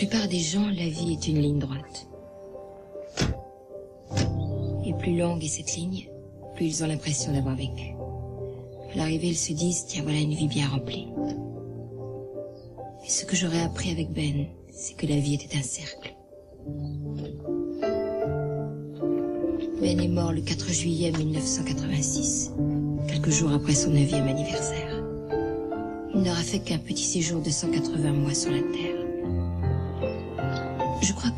la plupart des gens, la vie est une ligne droite. Et plus longue est cette ligne, plus ils ont l'impression d'avoir vécu. À l'arrivée, ils se disent, tiens, voilà une vie bien remplie. Et ce que j'aurais appris avec Ben, c'est que la vie était un cercle. Ben est mort le 4 juillet 1986, quelques jours après son neuvième anniversaire. Il n'aura fait qu'un petit séjour de 180 mois sur la Terre.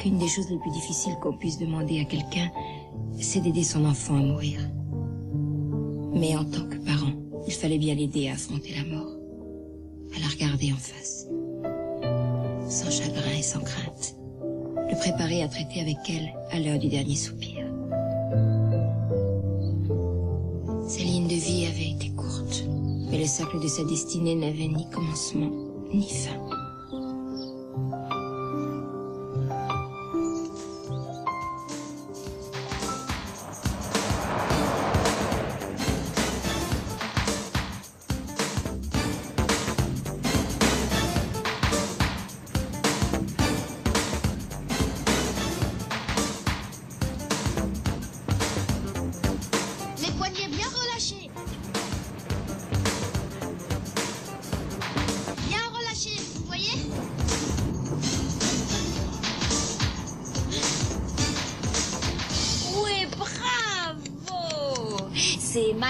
Qu'une des choses les plus difficiles qu'on puisse demander à quelqu'un, c'est d'aider son enfant à mourir. Mais en tant que parent, il fallait bien l'aider à affronter la mort, à la regarder en face, sans chagrin et sans crainte, le préparer à traiter avec elle à l'heure du dernier soupir. Sa ligne de vie avait été courte, mais le cercle de sa destinée n'avait ni commencement ni fin.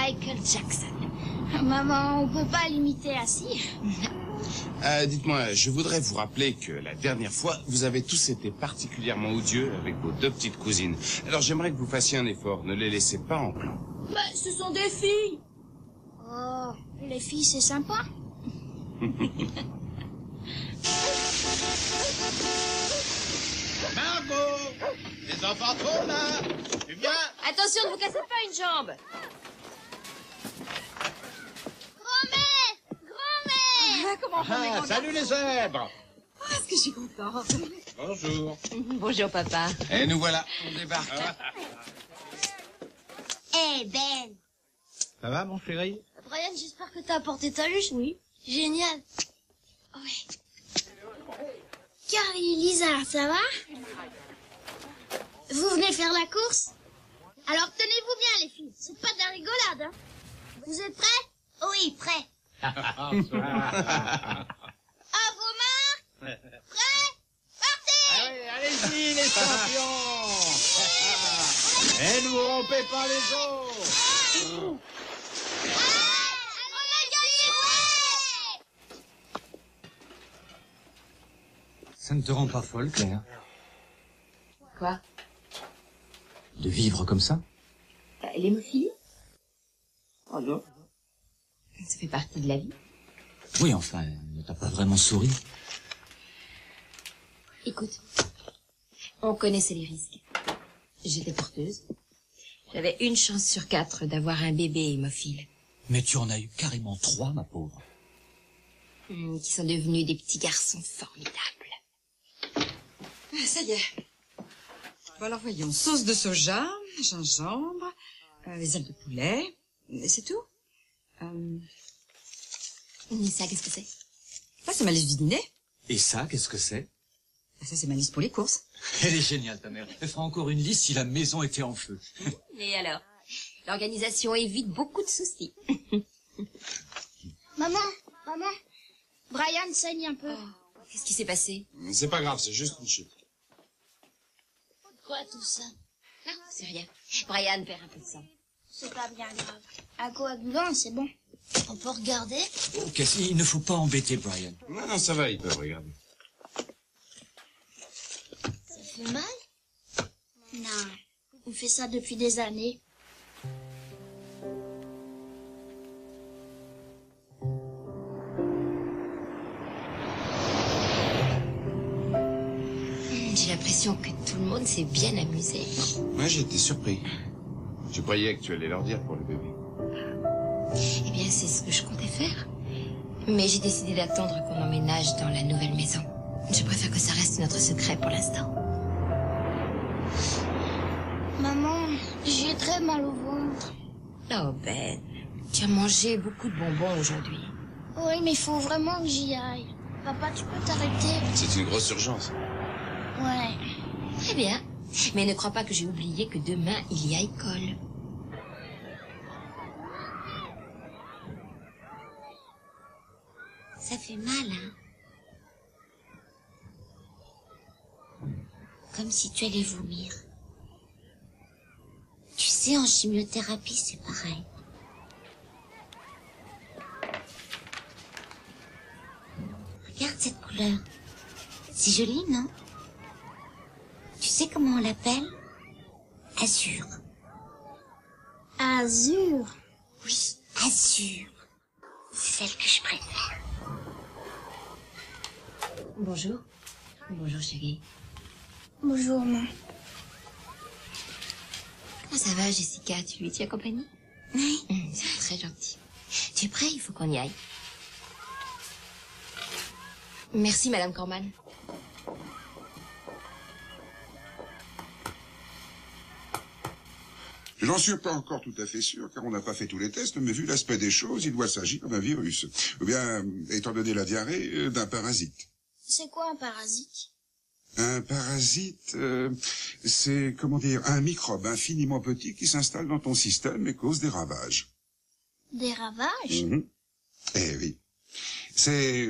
Michael Jackson. Maman, on peut pas l'imiter assis. Euh, Dites-moi, je voudrais vous rappeler que la dernière fois, vous avez tous été particulièrement odieux avec vos deux petites cousines. Alors j'aimerais que vous fassiez un effort, ne les laissez pas en plan. Bah, ce sont des filles. Oh, les filles, c'est sympa. Margot Les enfants trop là Tu viens? Attention, ne vous cassez pas une jambe Grand-mère Grand-mère Comment Ah, salut les zèbres Est-ce que je suis contente Bonjour. Bonjour, papa. Et nous voilà, on débarque. Eh, Ben Ça va mon chéri? Brian, j'espère que t'as apporté ta luche. Oui. Génial. Oui. Carly, Lisa, ça va? Vous venez faire la course? Alors tenez-vous bien, les filles. C'est pas de la rigolade, hein Vous êtes prêts? Oui, prêts. À vos marques Prêts Partez Allez, allez-y les champions. Et ne vous rompez pas les os. Ça ne te rend pas folle, Claire Quoi? De vivre comme ça? L'hémophilie Oh non. Ça fait partie de la vie. Oui, enfin, ne t'a pas vraiment souri. Écoute, on connaissait les risques. J'étais porteuse. J'avais une chance sur quatre d'avoir un bébé hémophile, Mais tu en as eu carrément trois, ma pauvre. hum, qui sont devenus des petits garçons formidables. Ah, Ça y est. Bon, alors voyons, sauce de soja, gingembre, euh, les ailes de poulet, et c'est tout? Euh, Mais ça, qu'est-ce que c'est? Ça, c'est ma liste du dîner. Et ça, qu'est-ce que c'est? Ah, Ça, c'est ma liste pour les courses. Elle est géniale, ta mère. Elle fera encore une liste si la maison était en feu. Et alors? L'organisation évite beaucoup de soucis. Maman, maman, Brian saigne un peu. Qu'est-ce qui s'est passé? C'est pas grave, c'est juste une chute. Quoi tout ça? Non, c'est rien. Brian perd un peu de sang. C'est pas bien grave. Un coagulant, c'est bon. On peut regarder Oh, Cassie, il ne faut pas embêter Brian. Non, non, ça va, ils peuvent regarder. Ça fait mal? Non. On fait ça depuis des années. J'ai l'impression que tout le monde s'est bien amusé. Moi, j'étais surpris. Je croyais que tu allais leur dire pour le bébé. Eh bien, c'est ce que je comptais faire. Mais j'ai décidé d'attendre qu'on emménage dans la nouvelle maison. Je préfère que ça reste notre secret pour l'instant. Maman, j'ai très mal au ventre. Oh Ben, tu as mangé beaucoup de bonbons aujourd'hui. Oui, mais il faut vraiment que j'y aille. Papa, tu peux t'arrêter C'est une grosse urgence. Ouais. Très bien. Mais ne crois pas que j'ai oublié que demain, il y a école. Ça fait mal, hein? Comme si tu allais vomir. Tu sais, en chimiothérapie, c'est pareil. Regarde cette couleur. C'est joli, non? Sais comment on l'appelle Azur. Azur. Oui, azur. C'est celle que je préfère. Bonjour. Bonjour, chérie. Bonjour, maman. Comment ça va, Jessica Tu lui tiens compagnie? Oui. Hum, C'est très gentil. Tu es prêt? Il faut qu'on y aille. Merci, Madame Corman. J'en suis pas encore tout à fait sûr, car on n'a pas fait tous les tests, mais vu l'aspect des choses, il doit s'agir d'un virus. Ou bien, étant donné la diarrhée, euh, d'un parasite. C'est quoi un parasite? Un parasite, euh, c'est, comment dire, un microbe infiniment petit qui s'installe dans ton système et cause des ravages. Des ravages? Mhm. Eh oui. C'est...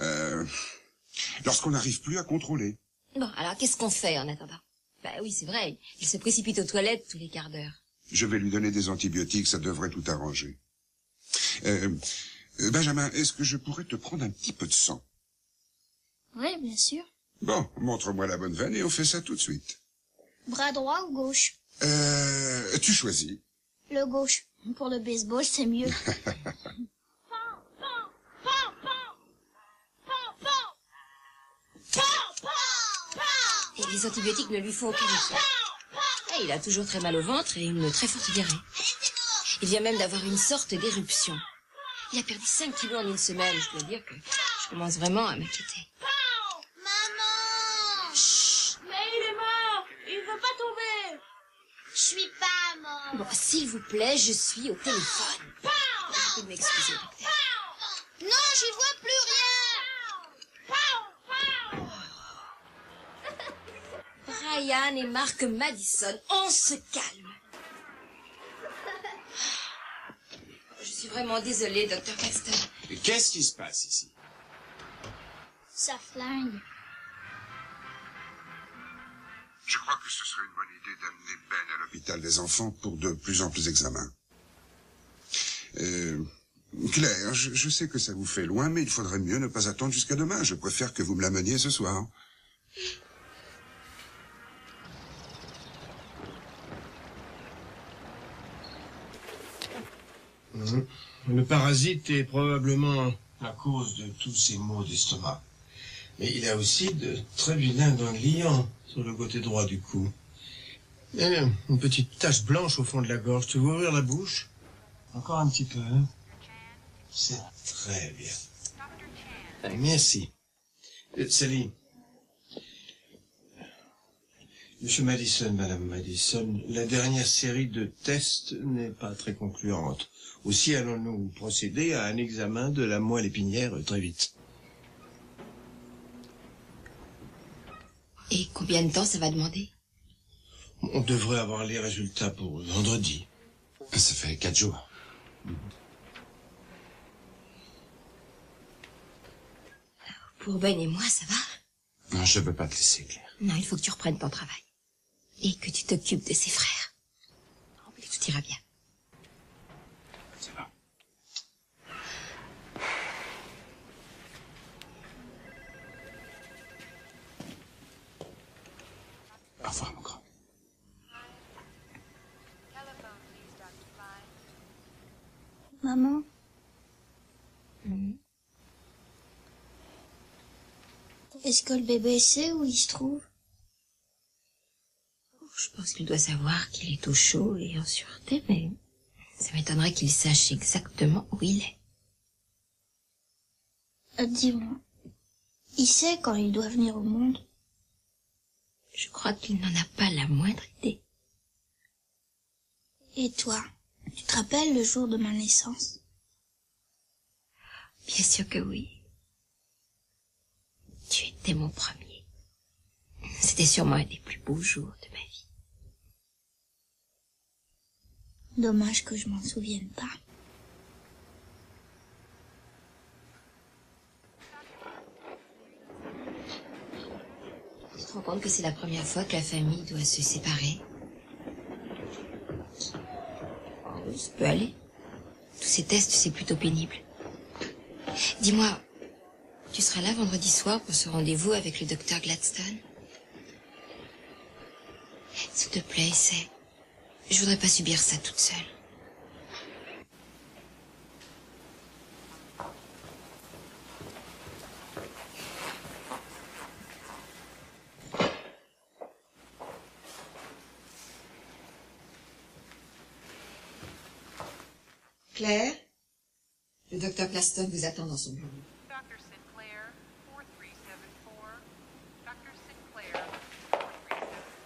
euh, lorsqu'on n'arrive plus à contrôler. Bon, alors qu'est-ce qu'on fait en attendant? Bah oui, c'est vrai. Il se précipite aux toilettes tous les quarts d'heure. Je vais lui donner des antibiotiques, ça devrait tout arranger. Euh, euh, Benjamin, est-ce que je pourrais te prendre un petit peu de sang Oui, bien sûr. Bon, montre-moi la bonne veine et on fait ça tout de suite. Bras droit ou gauche Euh, tu choisis. Le gauche. Pour le baseball, c'est mieux. Et les antibiotiques ne lui font aucun effet. Et il a toujours très mal au ventre et une très forte diarrhée. Il vient même d'avoir une sorte d'éruption. Il a perdu 5 kilos en une semaine. Je dois dire que je commence vraiment à m'inquiéter. Maman Mais il est mort Il veut pas tomber Je suis pas mort. Bon, s'il vous plaît, je suis au téléphone. Vous pouvez m'excuser, docteur. Non, j'y vois plus Brian et Mark Madison, on se calme. Je suis vraiment désolée, docteur Paxton. Et Qu'est-ce qui se passe ici? Ça flingue. Je crois que ce serait une bonne idée d'amener Ben à l'hôpital des enfants pour de plus amples examens. Euh, Claire, je, je sais que ça vous fait loin, mais il faudrait mieux ne pas attendre jusqu'à demain. Je préfère que vous me l'ameniez ce soir. Le parasite est probablement la cause de tous ces maux d'estomac. Mais il a aussi de très vilains ganglions sur le côté droit du cou. Et une petite tache blanche au fond de la gorge. Tu veux ouvrir la bouche? Encore un petit peu. hein C'est très bien. Merci. Euh, Sally. Monsieur Madison, Madame Madison, la dernière série de tests n'est pas très concluante. Aussi allons-nous procéder à un examen de la moelle épinière très vite. Et combien de temps ça va demander? On devrait avoir les résultats pour vendredi. Ça fait quatre jours. Pour Ben et moi, ça va? Non, je peux pas te laisser, Claire. Non, il faut que tu reprennes ton travail. Et que tu t'occupes de ses frères. Tout ira bien. Ça va. Au revoir, mon grand. Maman Est-ce que le bébé sait où il se trouve? Je pense qu'il doit savoir qu'il est au chaud et en sûreté, mais ça m'étonnerait qu'il sache exactement où il est. Euh, Dis-moi, il sait quand il doit venir au monde? Je crois qu'il n'en a pas la moindre idée. Et toi, tu te rappelles le jour de ma naissance? Bien sûr que oui. C'était mon premier. C'était sûrement un des plus beaux jours de ma vie. Dommage que je m'en souvienne pas. Rends compte que c'est la première fois que la famille doit se séparer? Oh, Ça peut aller. Tous ces tests, c'est plutôt pénible. Dis-moi, tu seras là vendredi soir pour ce rendez-vous avec le docteur Gladstone? S'il te plaît, essaie. Je voudrais pas subir ça toute seule. Claire Le docteur Plaston vous attend dans son bureau. Dr. Sinclair, 4374. Dr. Sinclair,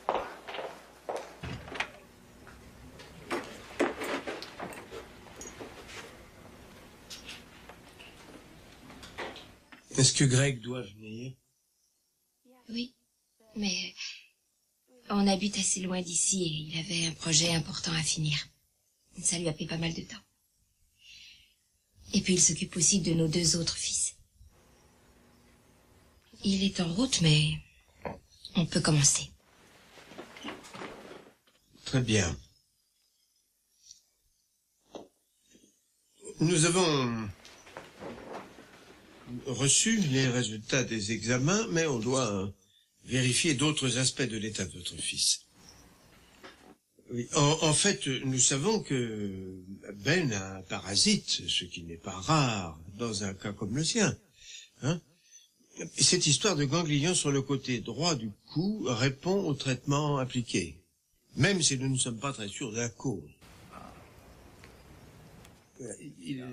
4374. Est-ce que Greg doit venir? Oui, mais on habite assez loin d'ici et il avait un projet important à finir. Ça lui a pris pas mal de temps. Et puis il s'occupe aussi de nos deux autres fils. Il est en route, mais on peut commencer. Très bien. Nous avons reçu les résultats des examens, mais on doit vérifier d'autres aspects de l'état de votre fils. En, fait, nous savons que Ben a un parasite, ce qui n'est pas rare dans un cas comme le sien. Hein Et Cette histoire de ganglion sur le côté droit du cou répond au traitement appliqué, même si nous ne sommes pas très sûrs de la cause. Il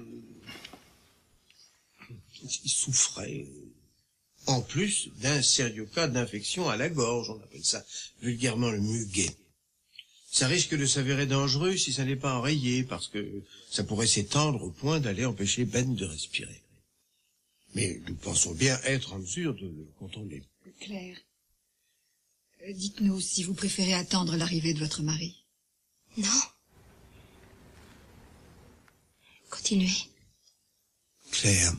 souffrait, en plus d'un sérieux cas d'infection à la gorge, on appelle ça vulgairement le muguet. Ça risque de s'avérer dangereux si ça n'est pas enrayé, parce que ça pourrait s'étendre au point d'aller empêcher Ben de respirer. Mais nous pensons bien être en mesure de le contrôler. Claire, euh, dites-nous si vous préférez attendre l'arrivée de votre mari. Non Continuez. Claire,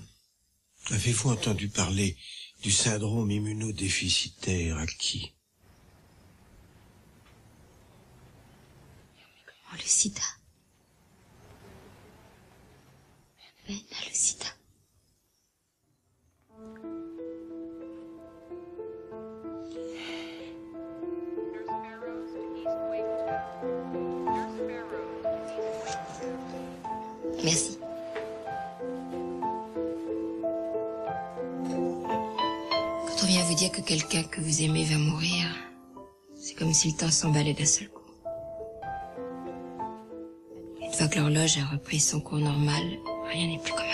avez-vous entendu parler du syndrome immunodéficitaire acquis? Oh, le sida. Merci. Quand on vient vous dire que quelqu'un que vous aimez va mourir, c'est comme si le temps s'emballait d'un seul coup. L'horloge a repris son cours normal, rien n'est plus comme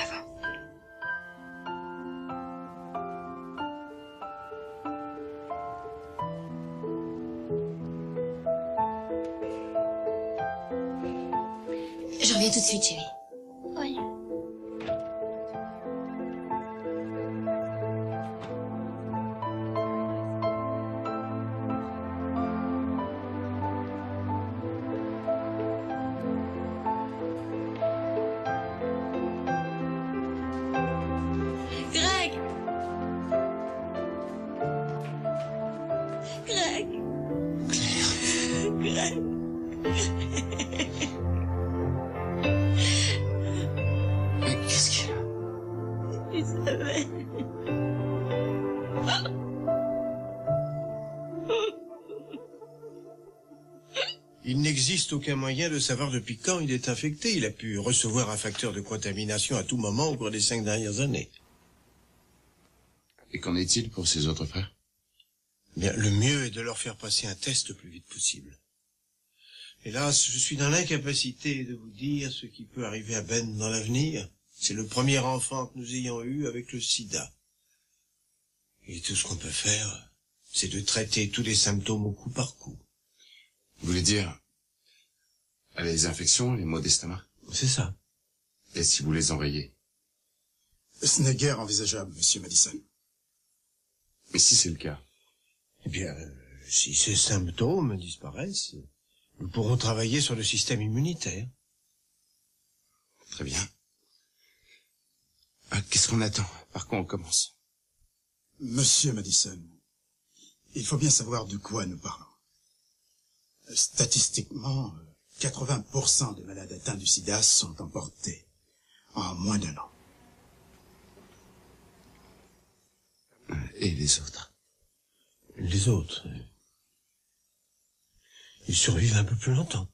aucun moyen de savoir depuis quand il est infecté. Il a pu recevoir un facteur de contamination à tout moment au cours des cinq dernières années. Et qu'en est-il pour ses autres frères? Bien, le mieux est de leur faire passer un test le plus vite possible. Hélas, je suis dans l'incapacité de vous dire ce qui peut arriver à Ben dans l'avenir. C'est le premier enfant que nous ayons eu avec le sida. Et tout ce qu'on peut faire, c'est de traiter tous les symptômes au coup par coup. Vous voulez dire les infections, les maux d'estomac C'est ça. Et si vous les enrayez Ce n'est guère envisageable, monsieur Madison. Mais si c'est le cas Eh bien, euh, si ces symptômes disparaissent, nous pourrons travailler sur le système immunitaire. Très bien. Ah, Qu'est-ce qu'on attend? Par quoi on commence? Monsieur Madison, il faut bien savoir de quoi nous parlons. Statistiquement, 80% des malades atteints du sida sont emportés en moins d'un an. Et les autres? Les autres, euh, ils survivent un peu plus longtemps. «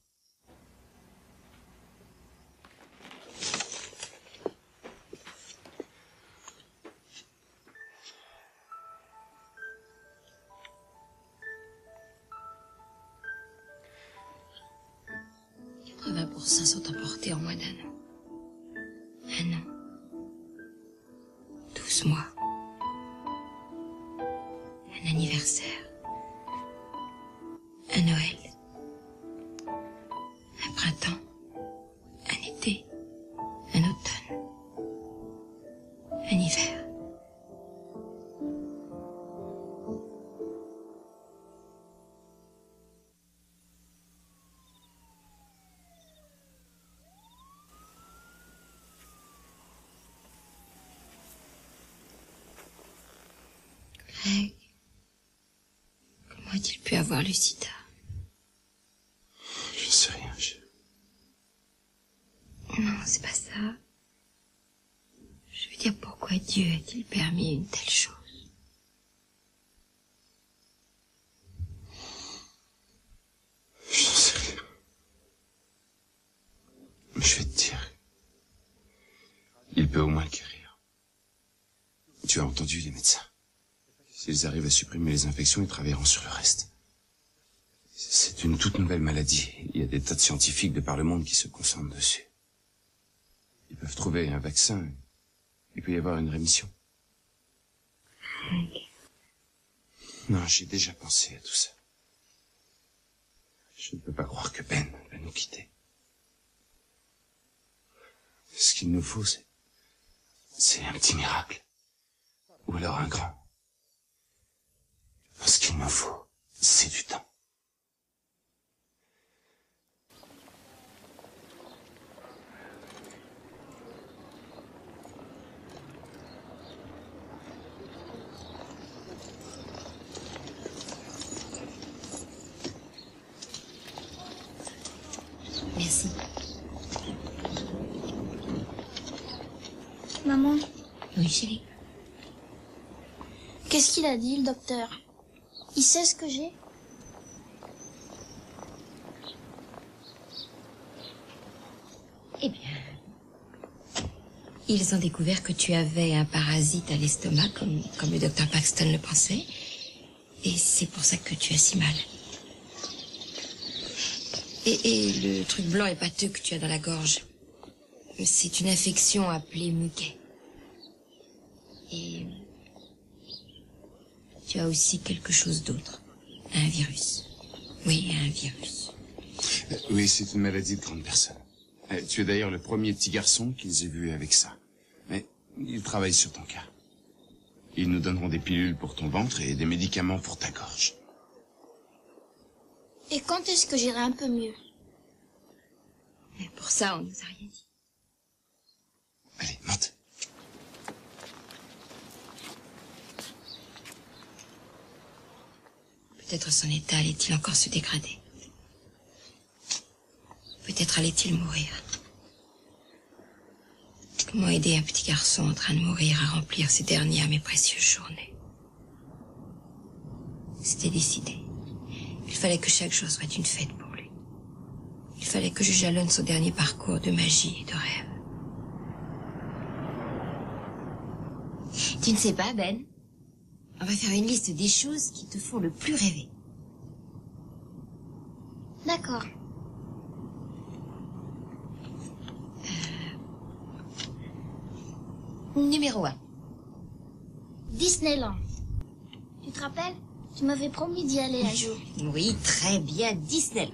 avoir le sida Je ne sais rien. Je... Non, c'est pas ça. Je veux dire, pourquoi Dieu a-t-il permis une telle chose? Je n'en sais rien. Mais je vais te dire. Il peut au moins le guérir. Tu as entendu les médecins? S'ils arrivent à supprimer les infections, ils travailleront sur le reste. C'est une toute nouvelle maladie. Il y a des tas de scientifiques de par le monde qui se concentrent dessus. Ils peuvent trouver un vaccin. Il peut y avoir une rémission. Non, j'ai déjà pensé à tout ça. Je ne peux pas croire que Ben va nous quitter. Ce qu'il nous faut, c'est... C'est un petit miracle. Ou alors un grand. Ce qu'il nous faut, c'est du temps. Merci. Maman, Oui, chérie. qu'est-ce qu'il a dit, le docteur Il sait ce que j'ai Eh bien, ils ont découvert que tu avais un parasite à l'estomac, comme, comme le docteur Paxton le pensait. Et c'est pour ça que tu as si mal. Et, et le truc blanc et pâteux que tu as dans la gorge, c'est une infection appelée muquet. Et tu as aussi quelque chose d'autre. Un virus. Oui, un virus. Euh, Oui, c'est une maladie de grande personne. Euh, Tu es d'ailleurs le premier petit garçon qu'ils aient vu avec ça. Mais ils travaillent sur ton cas. Ils nous donneront des pilules pour ton ventre et des médicaments pour ta gorge. Et quand est-ce que j'irai un peu mieux? Mais pour ça, on nous a rien dit. Allez, monte. Peut-être son état allait-il encore se dégrader? Peut-être allait-il mourir? Comment aider un petit garçon en train de mourir à remplir ses dernières mais précieuses journées C'était décidé. Il fallait que chaque jour soit une fête pour lui. Il fallait que je jalonne son dernier parcours de magie et de rêve. Tu ne sais pas, Ben? On va faire une liste des choses qui te font le plus rêver. D'accord. Numéro 1. Disneyland. Tu te rappelles? Tu m'avais promis d'y aller un jour. Oui, très bien, Disneyland.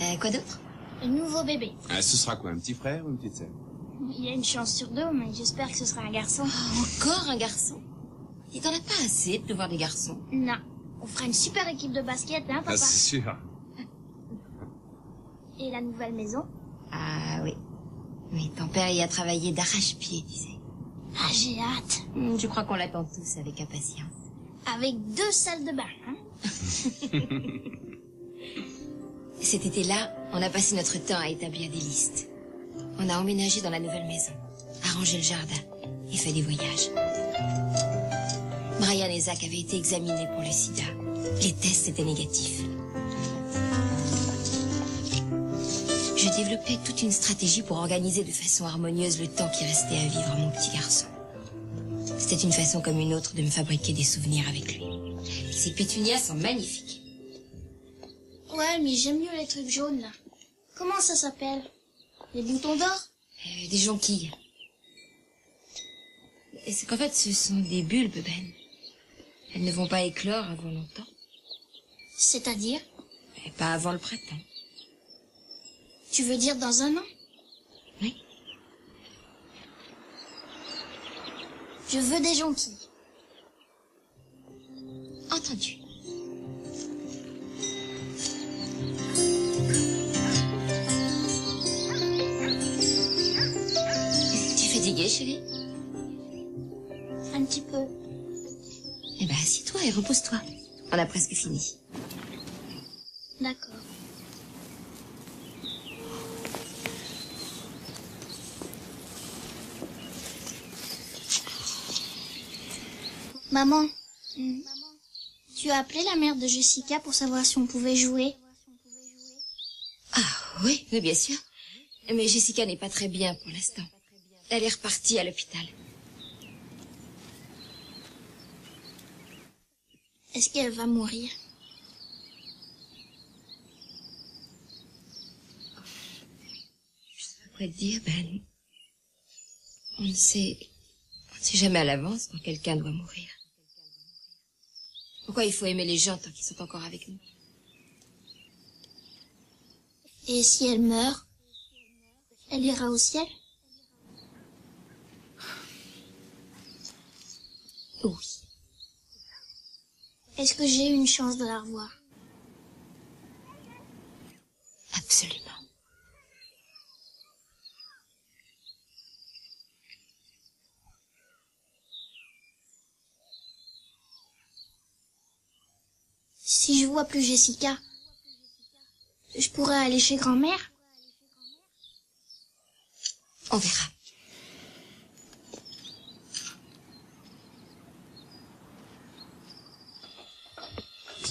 Euh, quoi d'autre? Le nouveau bébé. Ah, ce sera quoi, un petit frère ou une petite sœur? Il y a une chance sur deux, mais j'espère que ce sera un garçon. Encore un garçon? Il t'en as pas assez de voir des garçons Non. On fera une super équipe de basket, hein, papa Ah, c'est sûr. Et la nouvelle maison? Ah oui. Oui, ton père y a travaillé d'arrache-pied, tu sais. Ah, j'ai hâte. Hmm, Je crois qu'on l'attend tous avec impatience. Avec deux salles de bain, hein Cet été-là, on a passé notre temps à établir des listes. On a emménagé dans la nouvelle maison, arrangé le jardin et fait des voyages. Brian et Zach avaient été examinés pour le sida. Les tests étaient négatifs. Je développais toute une stratégie pour organiser de façon harmonieuse le temps qui restait à vivre à mon petit garçon. C'était une façon comme une autre de me fabriquer des souvenirs avec lui. Ces pétunias sont magnifiques. Ouais, mais j'aime mieux les trucs jaunes, là. Comment ça s'appelle? Les boutons d'or? Euh, des jonquilles. C'est qu'en fait, ce sont des bulbes, Ben. Elles ne vont pas éclore avant longtemps. C'est-à-dire pas avant le printemps. Tu veux dire dans un an Oui. Je veux des jonquilles. Entendu. Tu es fatiguée, chérie? Un petit peu. Eh ben, assieds-toi et repose-toi. On a presque fini. D'accord. Maman, hmm, tu as appelé la mère de Jessica pour savoir si on pouvait jouer? Ah oui, oui, bien sûr. Mais Jessica n'est pas très bien pour l'instant. Elle est repartie à l'hôpital. Est-ce qu'elle va mourir Je pourrais te dire, Ben, on ne sait, on ne sait jamais à l'avance quand quelqu'un doit mourir. Pourquoi il faut aimer les gens tant qu'ils sont encore avec nous? Et si elle meurt Elle ira au ciel? Oui. Est-ce que j'ai une chance de la revoir? Absolument. Si je vois plus Jessica, je pourrais aller chez grand-mère On verra.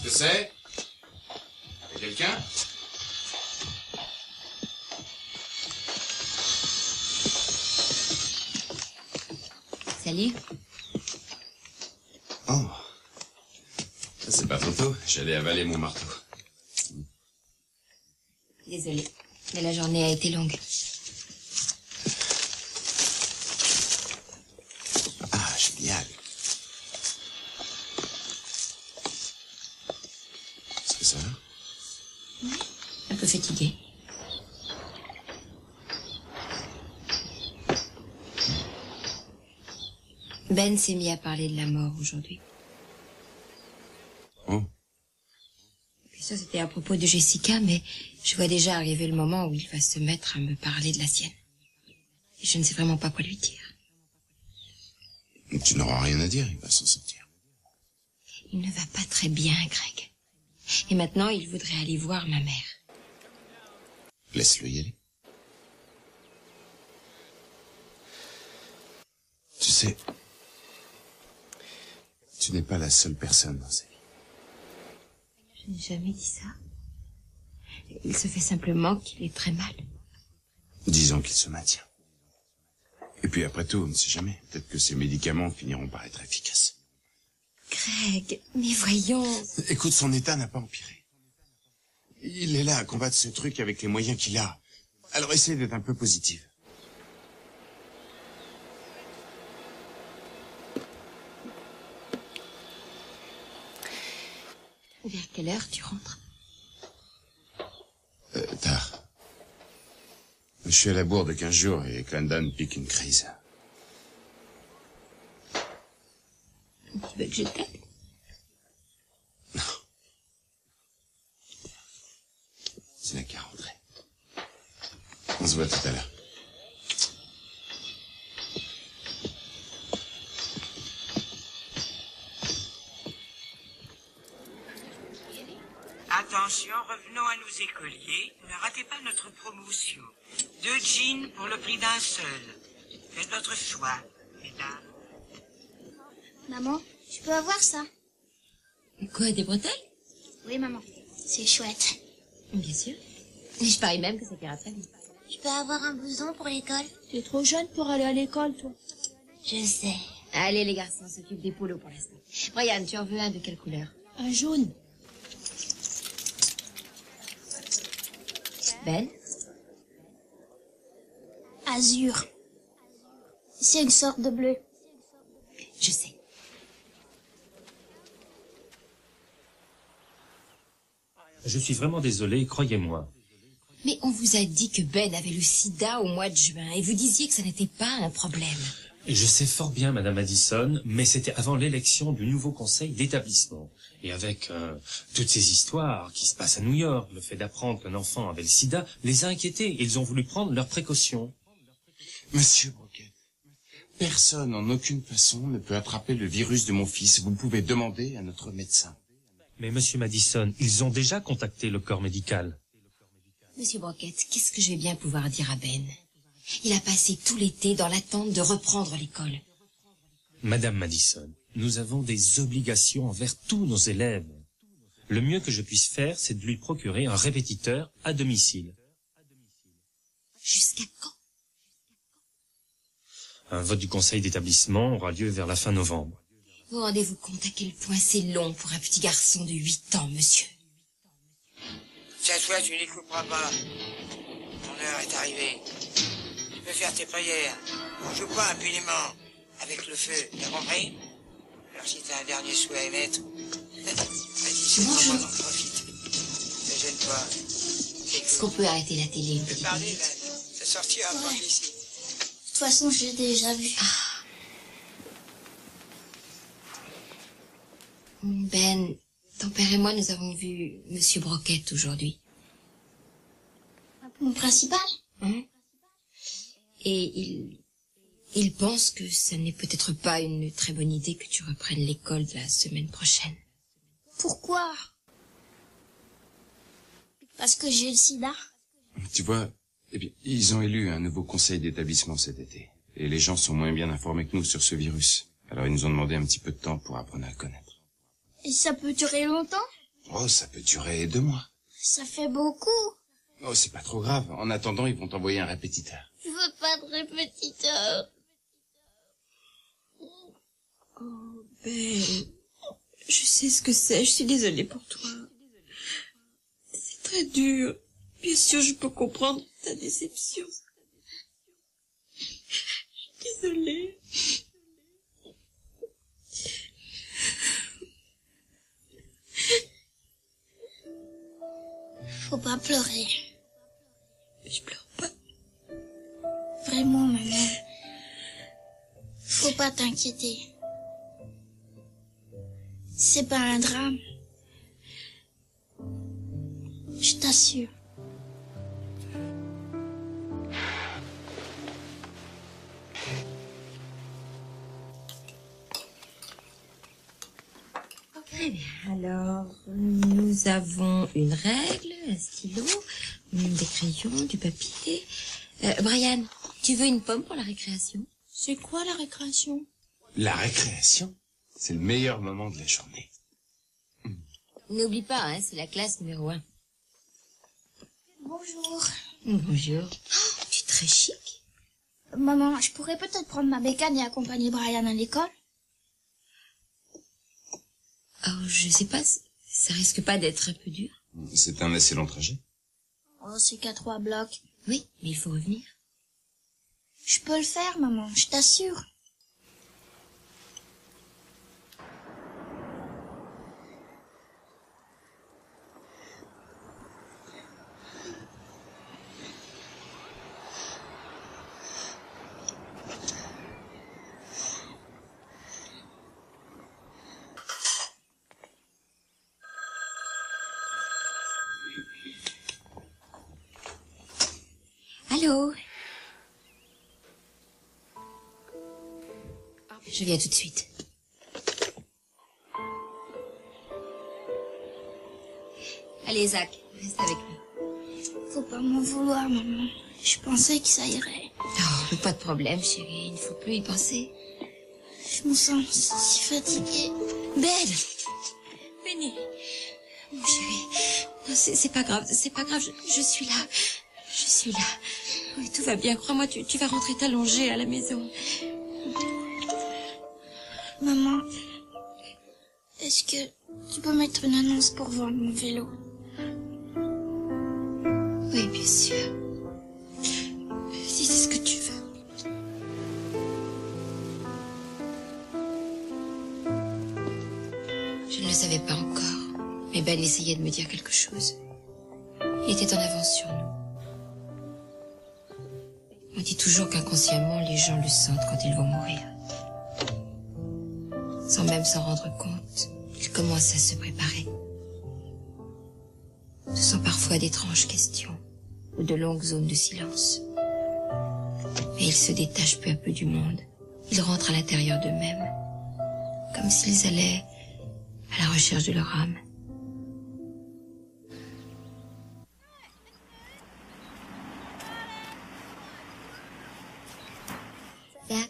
Qu'est-ce que c'est Y a quelqu'un Salut. Oh. Ça, c'est pas photo. J'allais avaler mon marteau. Désolée, mais la journée a été longue. Ah, génial. Est-ce que ça va Un peu fatiguée. Ben s'est mis à parler de la mort aujourd'hui. Oh. Puis ça, c'était à propos de Jessica, mais je vois déjà arriver le moment où il va se mettre à me parler de la sienne. Et je ne sais vraiment pas quoi lui dire. Tu n'auras rien à dire, il va s'en sortir. Il ne va pas très bien, Greg. Et maintenant, il voudrait aller voir ma mère. Laisse-le y aller. Tu sais, tu n'es pas la seule personne dans sa vie. Je n'ai jamais dit ça. Il se fait simplement qu'il est très mal. Disons qu'il se maintient. Et puis après tout, on ne sait jamais. Peut-être que ces médicaments finiront par être efficaces. Greg, mais voyons. Écoute, son état n'a pas empiré. Il est là à combattre ce truc avec les moyens qu'il a. Alors essaye d'être un peu positive. Vers quelle heure tu rentres Euh, tard. Je suis à la bourre de 15 jours et Clandon pique une crise. Tu veux que je t'aide C'est la qu'à rentrer. On se voit tout à l'heure. Attention, revenons à nos écoliers. Ne ratez pas notre promotion. Deux jeans pour le prix d'un seul. Faites votre choix, mesdames. Maman, je peux avoir ça? Quoi, des bretelles? Oui, maman. C'est chouette. Bien sûr. Et je parie même que ça ira très vite. Je peux avoir un blouson pour l'école? T'es trop jeune pour aller à l'école, toi. Je sais. Allez, les garçons, on s'occupe des polos pour l'instant. Brian, tu en veux un de quelle couleur? Un jaune. Ben Azur. C'est une sorte de bleu. Je sais. Je suis vraiment désolé, croyez-moi. Mais on vous a dit que Ben avait le sida au mois de juin et vous disiez que ça n'était pas un problème. Je sais fort bien, Madame Addison, mais c'était avant l'élection du nouveau conseil d'établissement. Et avec euh, toutes ces histoires qui se passent à New York, le fait d'apprendre qu'un enfant avait le sida les a inquiétés et ils ont voulu prendre leurs précautions. Monsieur Broquet, personne en aucune façon ne peut attraper le virus de mon fils. Vous pouvez demander à notre médecin. Mais Monsieur Madison, ils ont déjà contacté le corps médical. Monsieur Broquette, qu'est-ce que je vais bien pouvoir dire à Ben? Il a passé tout l'été dans l'attente de reprendre l'école. Madame Madison, nous avons des obligations envers tous nos élèves. Le mieux que je puisse faire, c'est de lui procurer un répétiteur à domicile. Jusqu'à quand? Un vote du conseil d'établissement aura lieu vers la fin novembre. Vous rendez-vous compte à quel point c'est long pour un petit garçon de 8 ans, monsieur? Cette fois, tu n'y couperas pas. Ton heure est arrivée. Tu peux faire tes prières. On joue pas impunément avec le feu, t'as compris? Alors si t'as un dernier souhait à émettre, vas-y, profite. Ne gêne pas. Est-ce qu'on peut arrêter la télé une petite parler, minute Ben Ça sortira pas d'ici. De toute façon, je l'ai déjà vu. Ben, ton père et moi, nous avons vu Monsieur Broquette aujourd'hui. Mon principal? Hein? Et il... Il pense que ce n'est peut-être pas une très bonne idée que tu reprennes l'école la semaine prochaine. Pourquoi? Parce que j'ai le sida. Tu vois, eh bien, ils ont élu un nouveau conseil d'établissement cet été. Et les gens sont moins bien informés que nous sur ce virus. Alors ils nous ont demandé un petit peu de temps pour apprendre à le connaître. Et ça peut durer longtemps? Oh, ça peut durer deux mois. Ça fait beaucoup. Oh, c'est pas trop grave. En attendant, ils vont t'envoyer un répétiteur. Je veux pas de répétiteur. Oh, Ben, je sais ce que c'est, je suis désolée pour toi. C'est très dur. Bien sûr, je peux comprendre ta déception. Je suis désolée. Faut pas pleurer. Je pleure pas. Vraiment, maman. Faut pas t'inquiéter. C'est pas un drame. Je t'assure. Très bien. Alors, nous avons une règle, un stylo, des crayons, du papier. Euh, Brian, tu veux une pomme pour la récréation? C'est quoi la récréation? La récréation, c'est le meilleur moment de la journée. N'oublie pas, hein, c'est la classe numéro un. Bonjour. Bonjour. Oh, tu es très chic. Maman, je pourrais peut-être prendre ma bécane et accompagner Brian à l'école? Oh, je sais pas, ça risque pas d'être un peu dur. C'est un assez long trajet. Oh, c'est qu'à trois blocs. Oui, mais il faut revenir. Je peux le faire, maman, je t'assure. Je viens tout de suite. Allez, Zach, reste avec nous. Faut pas m'en vouloir, maman. Je pensais que ça irait. Oh, pas de problème, chérie. Il ne faut plus y penser. Je me sens si fatiguée. Ben Benny Mon chéri. Non, c'est c'est pas grave, c'est pas grave. Je, je suis là. Je suis là. Oui, tout va bien. Crois-moi, tu, tu vas rentrer t'allonger à la maison. Mettre une annonce pour vendre mon vélo Oui, bien sûr. Si c'est ce que tu veux. Je ne le savais pas encore, mais Ben essayait de me dire quelque chose. Il était en avance sur nous. On dit toujours qu'inconsciemment, les gens le sentent quand ils vont mourir. Sans même s'en rendre compte, ils commencent à se préparer. Ce sont parfois d'étranges questions ou de longues zones de silence. Et ils se détachent peu à peu du monde. Ils rentrent à l'intérieur d'eux-mêmes, comme s'ils allaient à la recherche de leur âme. Zach,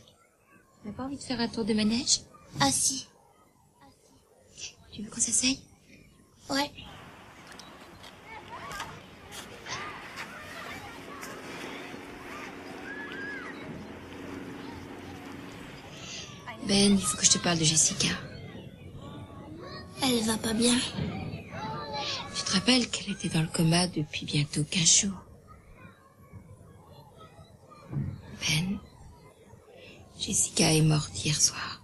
t'as pas envie de faire un tour de manège? Ah si. Tu veux qu'on s'essaye? Ouais. Ben, il faut que je te parle de Jessica. Elle va pas bien. Tu te rappelles qu'elle était dans le coma depuis bientôt 15 jours? Ben, Jessica est morte hier soir.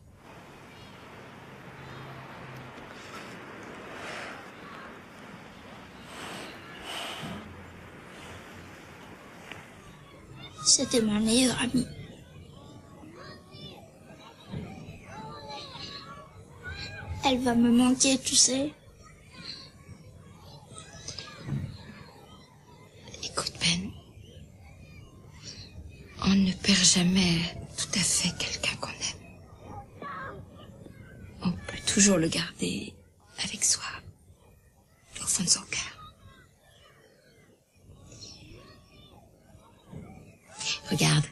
C'était ma meilleure amie. Elle va me manquer, tu sais. Écoute, Ben, on ne perd jamais tout à fait quelqu'un qu'on aime. On peut toujours le garder avec soi, au fond de son cœur. Regarde.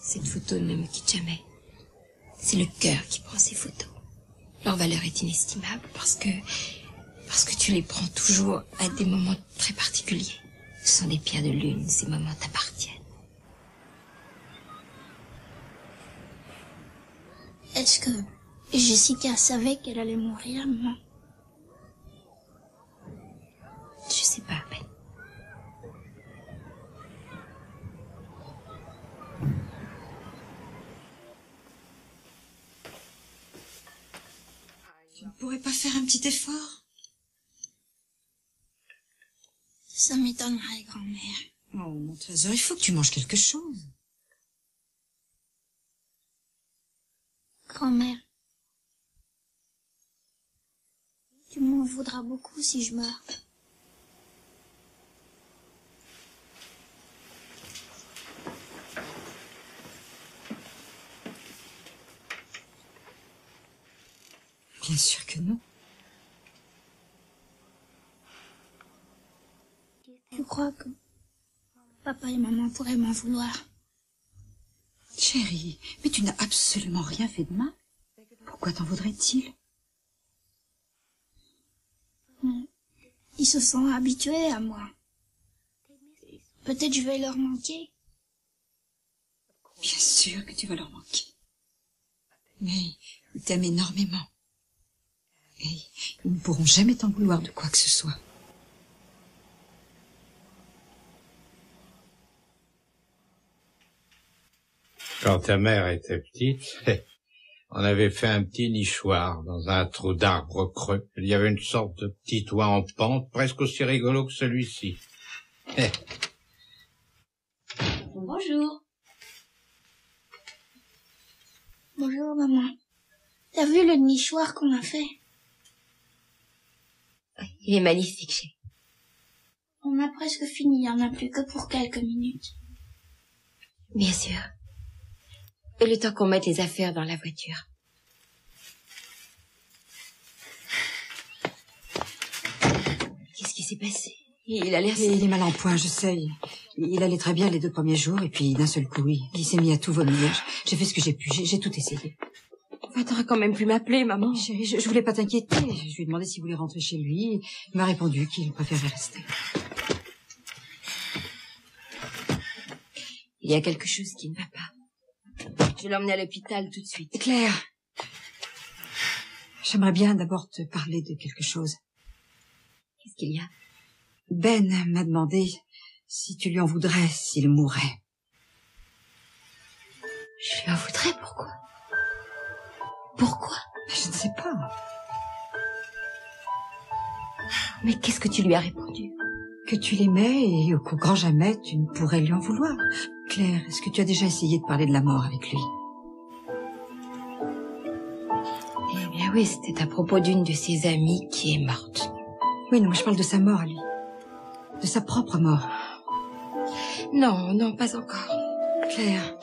Cette photo ne me quitte jamais. C'est le cœur qui prend ces photos. Leur valeur est inestimable parce que parce que tu les prends toujours à des moments très particuliers. Ce sont des pierres de lune, ces moments t'appartiennent. Est-ce que Jessica savait qu'elle allait mourir, maman Je sais pas, Ben. Tu ne pourrais pas faire un petit effort? Ça m'étonnerait, grand-mère. Oh, mon trésor, il faut que tu manges quelque chose. Grand-mère. Tu m'en voudras beaucoup si je meurs. Bien sûr que non. Tu crois que papa et maman pourraient m'en vouloir? Chérie, mais tu n'as absolument rien fait de mal. Pourquoi t'en voudrait-il? Non. Ils se sont habitués à moi. Peut-être je vais leur manquer. Bien sûr que tu vas leur manquer. Mais ils t'aiment énormément. Et ils ne pourront jamais t'en vouloir de quoi que ce soit. Quand ta mère était petite, on avait fait un petit nichoir dans un trou d'arbre creux. Il y avait une sorte de petit toit en pente, presque aussi rigolo que celui-ci. Eh, Bonjour. Bonjour, maman. T'as vu le nichoir qu'on a fait? Il est magnifique, chérie. On a presque fini, il n'y en a plus que pour quelques minutes. Bien sûr. Et le temps qu'on mette les affaires dans la voiture. Qu'est-ce qui s'est passé? Il a l'air... Il est mal en point, je sais. Il, allait très bien les deux premiers jours, et puis d'un seul coup, il, il s'est mis à tout vomir. J'ai fait ce que j'ai pu, j'ai tout essayé. T'aurais quand même pu m'appeler, maman. Chérie, je, je voulais pas t'inquiéter. Je lui ai demandé s'il voulait rentrer chez lui. Il m'a répondu qu'il préférait rester. Il y a quelque chose qui ne va pas. Je vais l'emmener à l'hôpital tout de suite. Claire, j'aimerais bien d'abord te parler de quelque chose. Qu'est-ce qu'il y a? Ben m'a demandé si tu lui en voudrais s'il mourait. Je lui en voudrais, pourquoi? Pourquoi? Je ne sais pas. Mais qu'est-ce que tu lui as répondu? Que tu l'aimais et qu'au grand jamais tu ne pourrais lui en vouloir. Claire, est-ce que tu as déjà essayé de parler de la mort avec lui? Eh bien oui, c'était à propos d'une de ses amies qui est morte. Oui, non, je parle de sa mort à lui. De sa propre mort. Non, non, pas encore. Claire,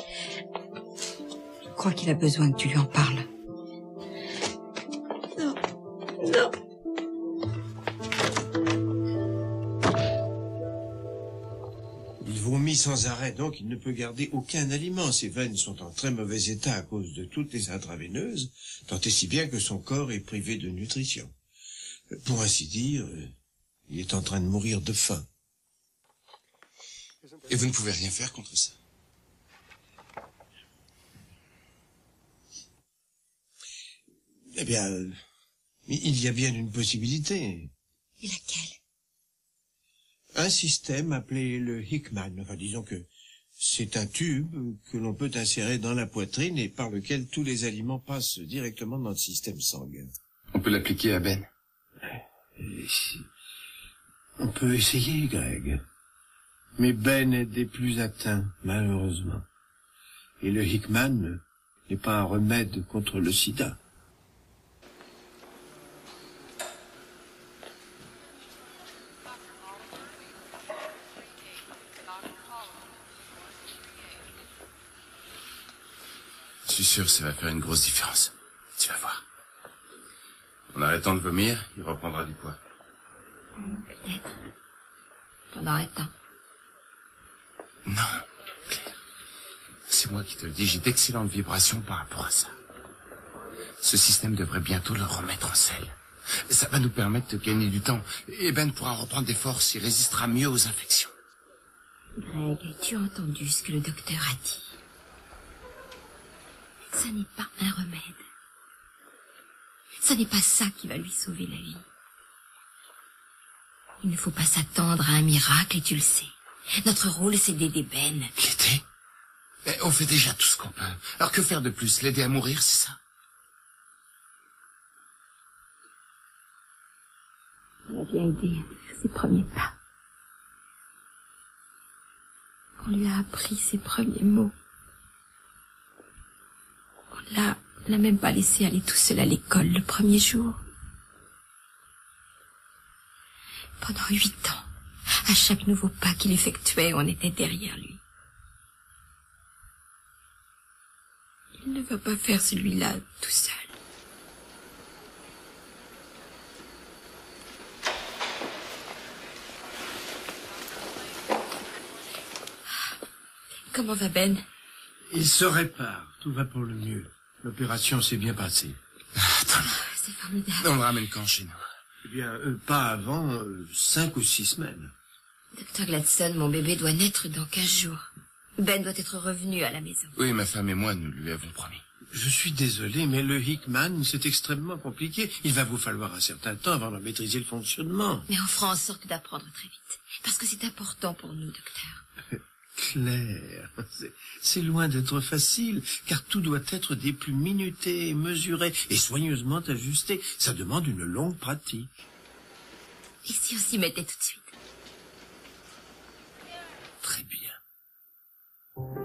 je crois qu'il a besoin que tu lui en parles. Non. Il vomit sans arrêt, donc il ne peut garder aucun aliment. Ses veines sont en très mauvais état à cause de toutes les intraveineuses, tant et si bien que son corps est privé de nutrition. Pour ainsi dire, il est en train de mourir de faim. Et vous ne pouvez rien faire contre ça Eh bien, euh, il y a bien une possibilité. Et laquelle? Un système appelé le Hickman. Enfin, disons que c'est un tube que l'on peut insérer dans la poitrine et par lequel tous les aliments passent directement dans le système sanguin. On peut l'appliquer à Ben. On peut essayer, Greg. Mais Ben est des plus atteints, malheureusement. Et le Hickman n'est pas un remède contre le sida. Je suis sûr que ça va faire une grosse différence. Tu vas voir. En arrêtant de vomir, il reprendra du poids. Peut-être. Un temps. Non, Claire. C'est moi qui te le dis, j'ai d'excellentes vibrations par rapport à ça. Ce système devrait bientôt le remettre en selle. Ça va nous permettre de gagner du temps. Et Ben pourra reprendre des forces et résistera mieux aux infections. Greg, tu as entendu ce que le docteur a dit? Ça n'est pas un remède. Ça n'est pas ça qui va lui sauver la vie. Il ne faut pas s'attendre à un miracle et tu le sais. Notre rôle, c'est d'aider Ben. L'aider Eh, On fait déjà tout ce qu'on peut. Alors que faire de plus? L'aider à mourir, c'est ça? On l'a bien aidé à faire ses premiers pas. On lui a appris ses premiers mots. L'a, l'a même pas laissé aller tout seul à l'école le premier jour. Pendant huit ans, à chaque nouveau pas qu'il effectuait, on était derrière lui. Il ne va pas faire celui-là tout seul. Comment va Ben? Il se répare. Tout va pour le mieux. L'opération s'est bien passée. C'est formidable. On le ramène quand chez nous? Eh bien, euh, pas avant euh, cinq ou six semaines. Docteur Gladstone, mon bébé doit naître dans quinze jours. Ben doit être revenu à la maison. Oui, ma femme et moi, nous lui avons promis. Je suis désolé, mais le Hickman, c'est extrêmement compliqué. Il va vous falloir un certain temps avant de maîtriser le fonctionnement. Mais on fera en sorte d'apprendre très vite. Parce que c'est important pour nous, docteur. Claire, c'est- c'est loin d'être facile, car tout doit être des plus minutés, mesuré et soigneusement ajusté. Ça demande une longue pratique. Et si on s'y mettait tout de suite? Très bien.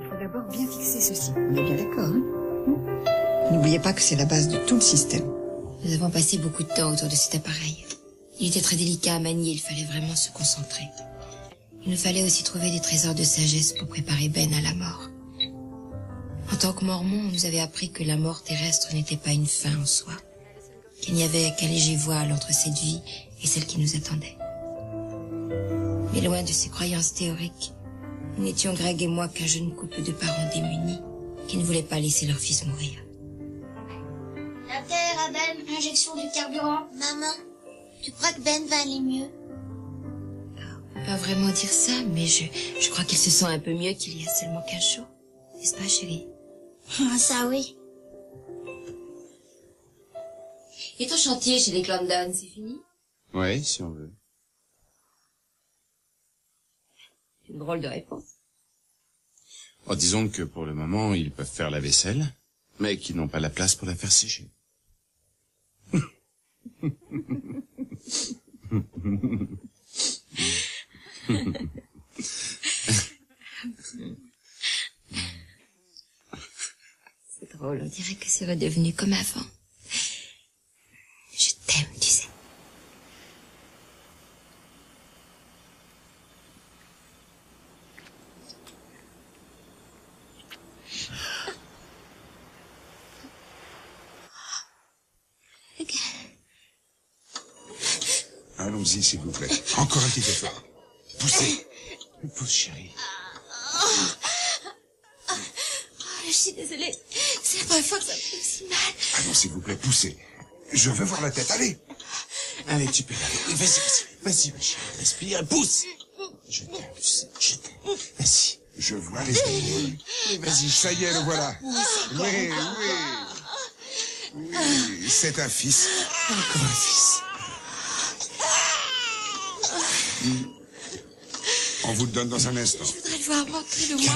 Il faut d'abord bien fixer ceci. On est bien d'accord, hein? N'oubliez pas que c'est la base de tout le système. Nous avons passé beaucoup de temps autour de cet appareil. Il était très délicat à manier, il fallait vraiment se concentrer. Il nous fallait aussi trouver des trésors de sagesse pour préparer Ben à la mort. En tant que mormon, on nous avait appris que la mort terrestre n'était pas une fin en soi, qu'il n'y avait qu'un léger voile entre cette vie et celle qui nous attendait. Mais loin de ces croyances théoriques, nous n'étions Greg et moi qu'un jeune couple de parents démunis qui ne voulaient pas laisser leur fils mourir. La terre à Ben, injection du carburant. Maman, tu crois que Ben va aller mieux? Pas vraiment dire ça, mais je, je crois qu'il se sent un peu mieux qu'il y a seulement 15 jours. N'est-ce pas, chérie? Ah, ça oui. Et ton chantier chez les Clondon, c'est fini? Ouais, si on veut. C'est une drôle de réponse. Oh, disons que pour le moment, ils peuvent faire la vaisselle, mais qu'ils n'ont pas la place pour la faire sécher. C'est drôle, on dirait que c'est redevenu comme avant. Je t'aime, tu sais. Allons-y, s'il vous plaît. Encore un petit effort. Poussez. Pousse, chérie. Oh, je suis désolée. C'est la première fois que ça me fait aussi mal. Allons, s'il vous plaît, poussez. Je veux voir la tête, allez. Allez, tu peux. Vas-y, vas-y, vas-y, ma chérie. Respire, pousse. Je t'aime, je t'aime. Vas-y. Je vois les épaules. Vas-y, Ça y est, le voilà. Oui, oui. Oui, c'est un fils. Encore un fils. On vous le donne dans un instant. Je voudrais le voir rentrer de moi.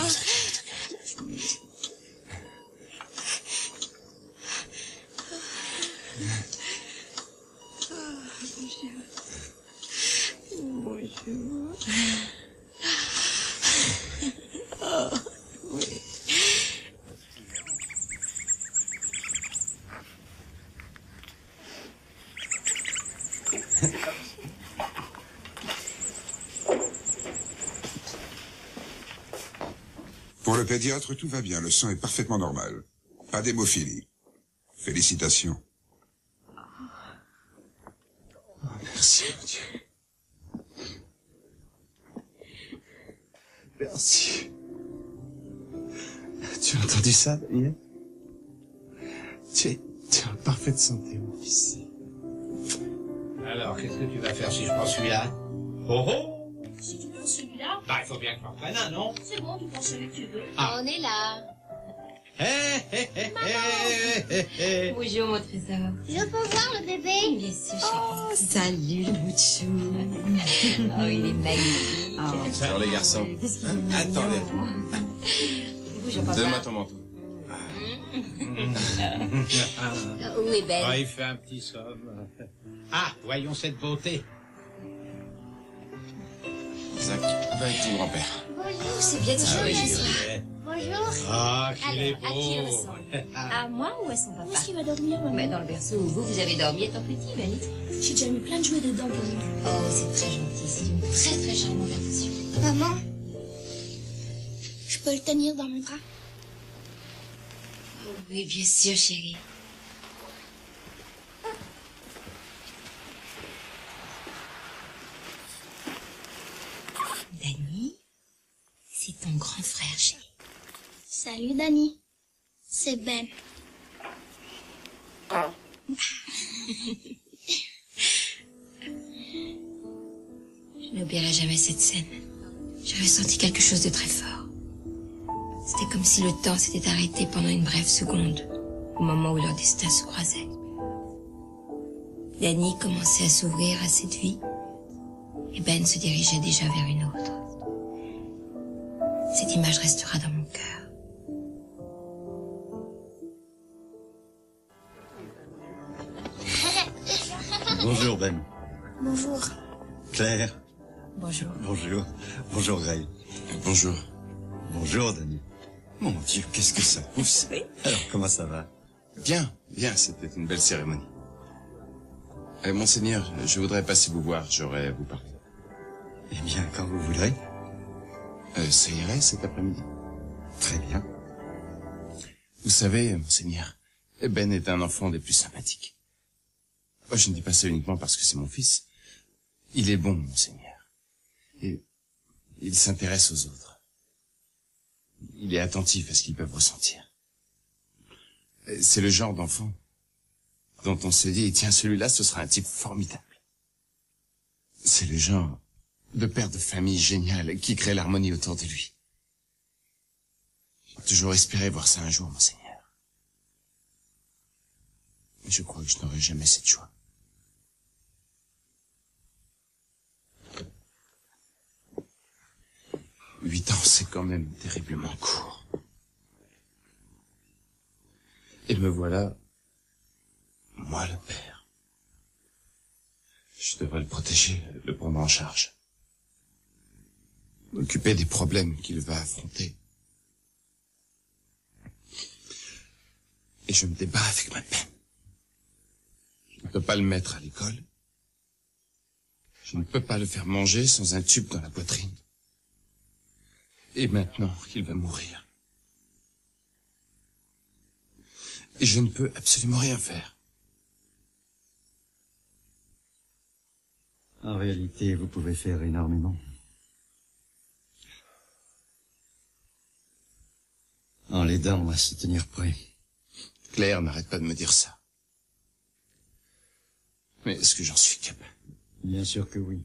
Bonjour. Oh, pédiatre, tout va bien. Le sang est parfaitement normal. Pas d'hémophilie. Félicitations. Merci, mon Dieu. Merci. Tu as entendu ça, Daniel? Tu es, tu es en parfaite santé, mon fils. Alors, qu'est-ce que tu vas faire si je prends celui-là Oh oh Bah, il faut bien que je m'en prenne un, non c'est bon, tu prends celui que tu veux. Ah. On est là. Hé, hé, hé, hé, hé, hé. Bonjour, mon trésor. Je peux voir le bébé Bien sûr. Oh, salut le bout de chou. Oh, il est magnifique. Oh. Alors, les garçons. Attendez. Bonjour, papa. Donne-moi ton manteau. Où est Ben Ah, il fait un petit somme. Ah, voyons cette beauté. Zach, va avec ton grand-père. Bonjour. C'est bien de Ah oui, vrai. Bonjour. Ah, qu'il est Alors, à qui elle beau. ressemble À moi ou à son Où papa est-ce qu'il va dormir, maman Mais dans le berceau où vous, vous avez dormi étant petit, Ben. J'ai déjà mis plein de jouets dedans pour lui. Oh, c'est très gentil. C'est une très très charmante attention. Maman, je peux le tenir dans mes bras? Oh, oui, bien sûr, chérie. Danny, c'est ton grand frère, chérie. Salut, Danny. C'est Ben. Je n'oublierai jamais cette scène. J'ai ressenti quelque chose de très fort. C'était comme si le temps s'était arrêté pendant une brève seconde, au moment où leur destin se croisait. Danny commençait à s'ouvrir à cette vie, et Ben se dirigeait déjà vers une autre. Cette image restera dans mon cœur. Bonjour Ben. Bonjour. Claire. Bonjour. Bonjour. Bonjour Ray. Bonjour. Bonjour Danny. Mon Dieu, qu'est-ce que ça pousse? Alors comment ça va? Bien, bien, c'était une belle cérémonie. Euh, monseigneur, je voudrais passer vous voir, j'aurais à vous parler. Eh bien, quand vous voudrez. Euh, ça irait cet après-midi Très bien. Vous savez, monseigneur, Ben est un enfant des plus sympathiques. Je ne dis pas ça uniquement parce que c'est mon fils. Il est bon, monseigneur. Et il s'intéresse aux autres. Il est attentif à ce qu'ils peuvent ressentir. C'est le genre d'enfant dont on se dit, tiens, celui-là, ce sera un type formidable. C'est le genre de père de famille génial qui crée l'harmonie autour de lui. J'ai toujours espéré voir ça un jour, monseigneur. Mais je crois que je n'aurai jamais cette joie. Huit ans, c'est quand même terriblement court. Et me voilà, moi le père. Je devrais le protéger, le prendre en charge. M'occuper des problèmes qu'il va affronter. Et je me débat avec ma peine. Je ne peux pas le mettre à l'école. Je ne peux pas le faire manger sans un tube dans la poitrine. Et maintenant qu'il va mourir. Et je ne peux absolument rien faire. En réalité, vous pouvez faire énormément. En l'aidant à se tenir prêt. Claire n'arrête pas de me dire ça. Mais est-ce que j'en suis capable? Bien sûr que oui.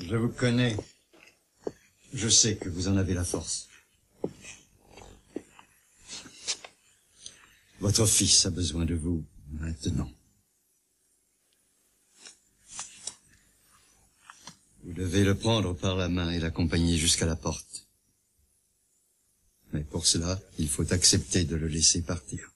Je vous connais. Je sais que vous en avez la force. Votre fils a besoin de vous maintenant. Vous devez le prendre par la main et l'accompagner jusqu'à la porte. Mais pour cela, il faut accepter de le laisser partir.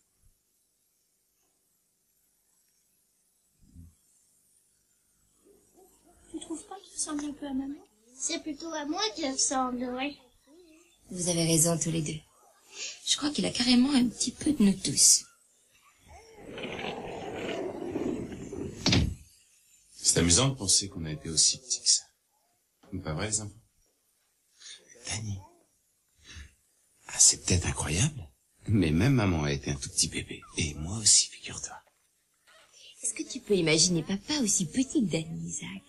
Tu trouves pas qu'il ressemble un peu à maman? C'est plutôt à moi qu'il ressemble, ouais. Vous avez raison tous les deux. Je crois qu'il a carrément un petit peu de nous tous. C'est amusant de penser qu'on a été aussi petits que ça. Pas vrai, les enfants Danny. Ah, c'est peut-être incroyable, mais même maman a été un tout petit bébé. Et moi aussi, figure-toi. Est-ce que tu peux imaginer papa aussi petit que Danny, Isaac?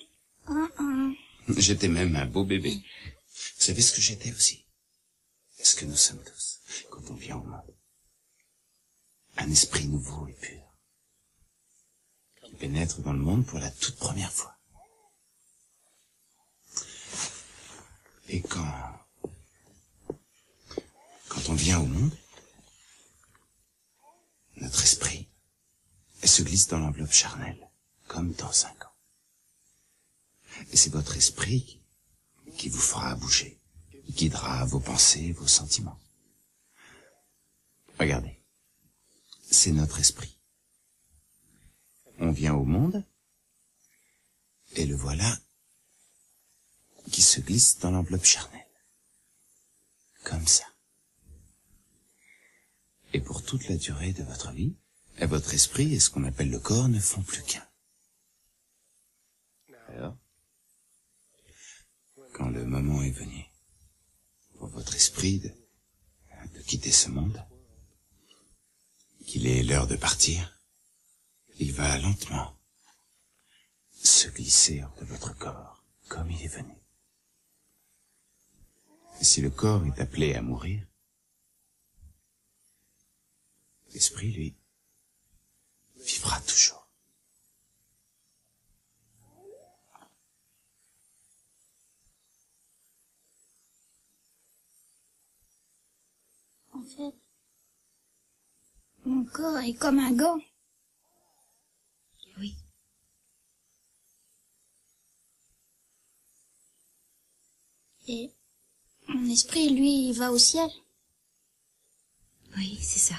J'étais même un beau bébé. Vous savez ce que j'étais aussi? Ce que nous sommes tous, quand on vient au monde. Un esprit nouveau et pur. Qui pénètre dans le monde pour la toute première fois? Et quand... Quand on vient au monde, notre esprit se glisse dans l'enveloppe charnelle, comme dans un gant. Et c'est votre esprit qui vous fera bouger, qui guidera vos pensées, vos sentiments. Regardez, c'est notre esprit. On vient au monde, et le voilà qui se glisse dans l'enveloppe charnelle. Comme ça. Et pour toute la durée de votre vie, votre esprit et ce qu'on appelle le corps ne font plus qu'un. Alors, quand le moment est venu pour votre esprit de quitter ce monde, qu'il est l'heure de partir, il va lentement se glisser hors de votre corps comme il est venu. Si le corps est appelé à mourir, l'esprit, lui, vivra toujours. En fait, mon corps est comme un gant. Oui. Et mon esprit, lui, il va au ciel. Oui, c'est ça.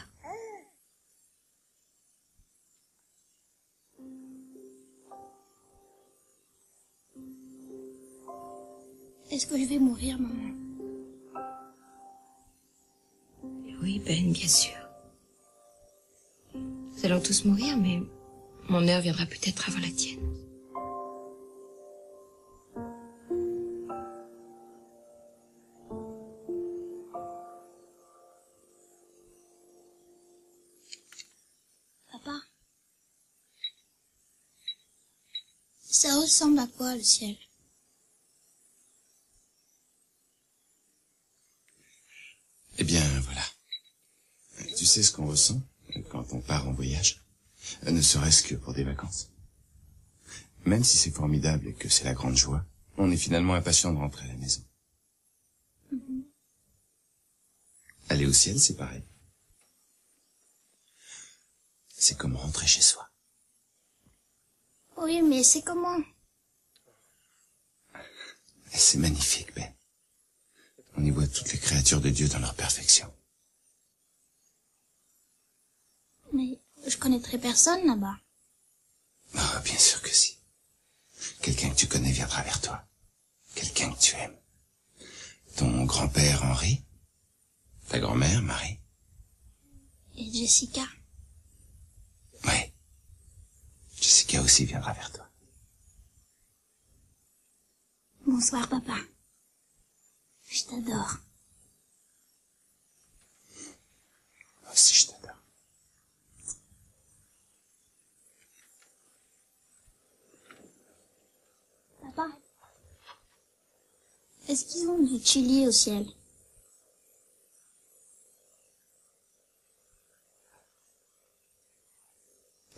Est-ce que je vais mourir, maman? Oui, Ben, bien sûr. Nous allons tous mourir, mais mon heure viendra peut-être avant la tienne. Ressemble à quoi le ciel? Eh bien, voilà. Tu sais ce qu'on ressent quand on part en voyage? Ne serait-ce que pour des vacances. Même si c'est formidable et que c'est la grande joie, on est finalement impatient de rentrer à la maison. Aller au ciel, c'est pareil. C'est comme rentrer chez soi. Oui, mais c'est comment? Et c'est magnifique, Ben. On y voit toutes les créatures de Dieu dans leur perfection. Mais je connaîtrai personne là-bas. Ah, bien sûr que si. Quelqu'un que tu connais viendra vers toi. Quelqu'un que tu aimes. Ton grand-père Henri. Ta grand-mère Marie. Et Jessica Ouais. Jessica aussi viendra vers toi. Bonsoir, papa. Je t'adore. Moi aussi, je t'adore. Papa Est-ce qu'ils ont du chili au ciel?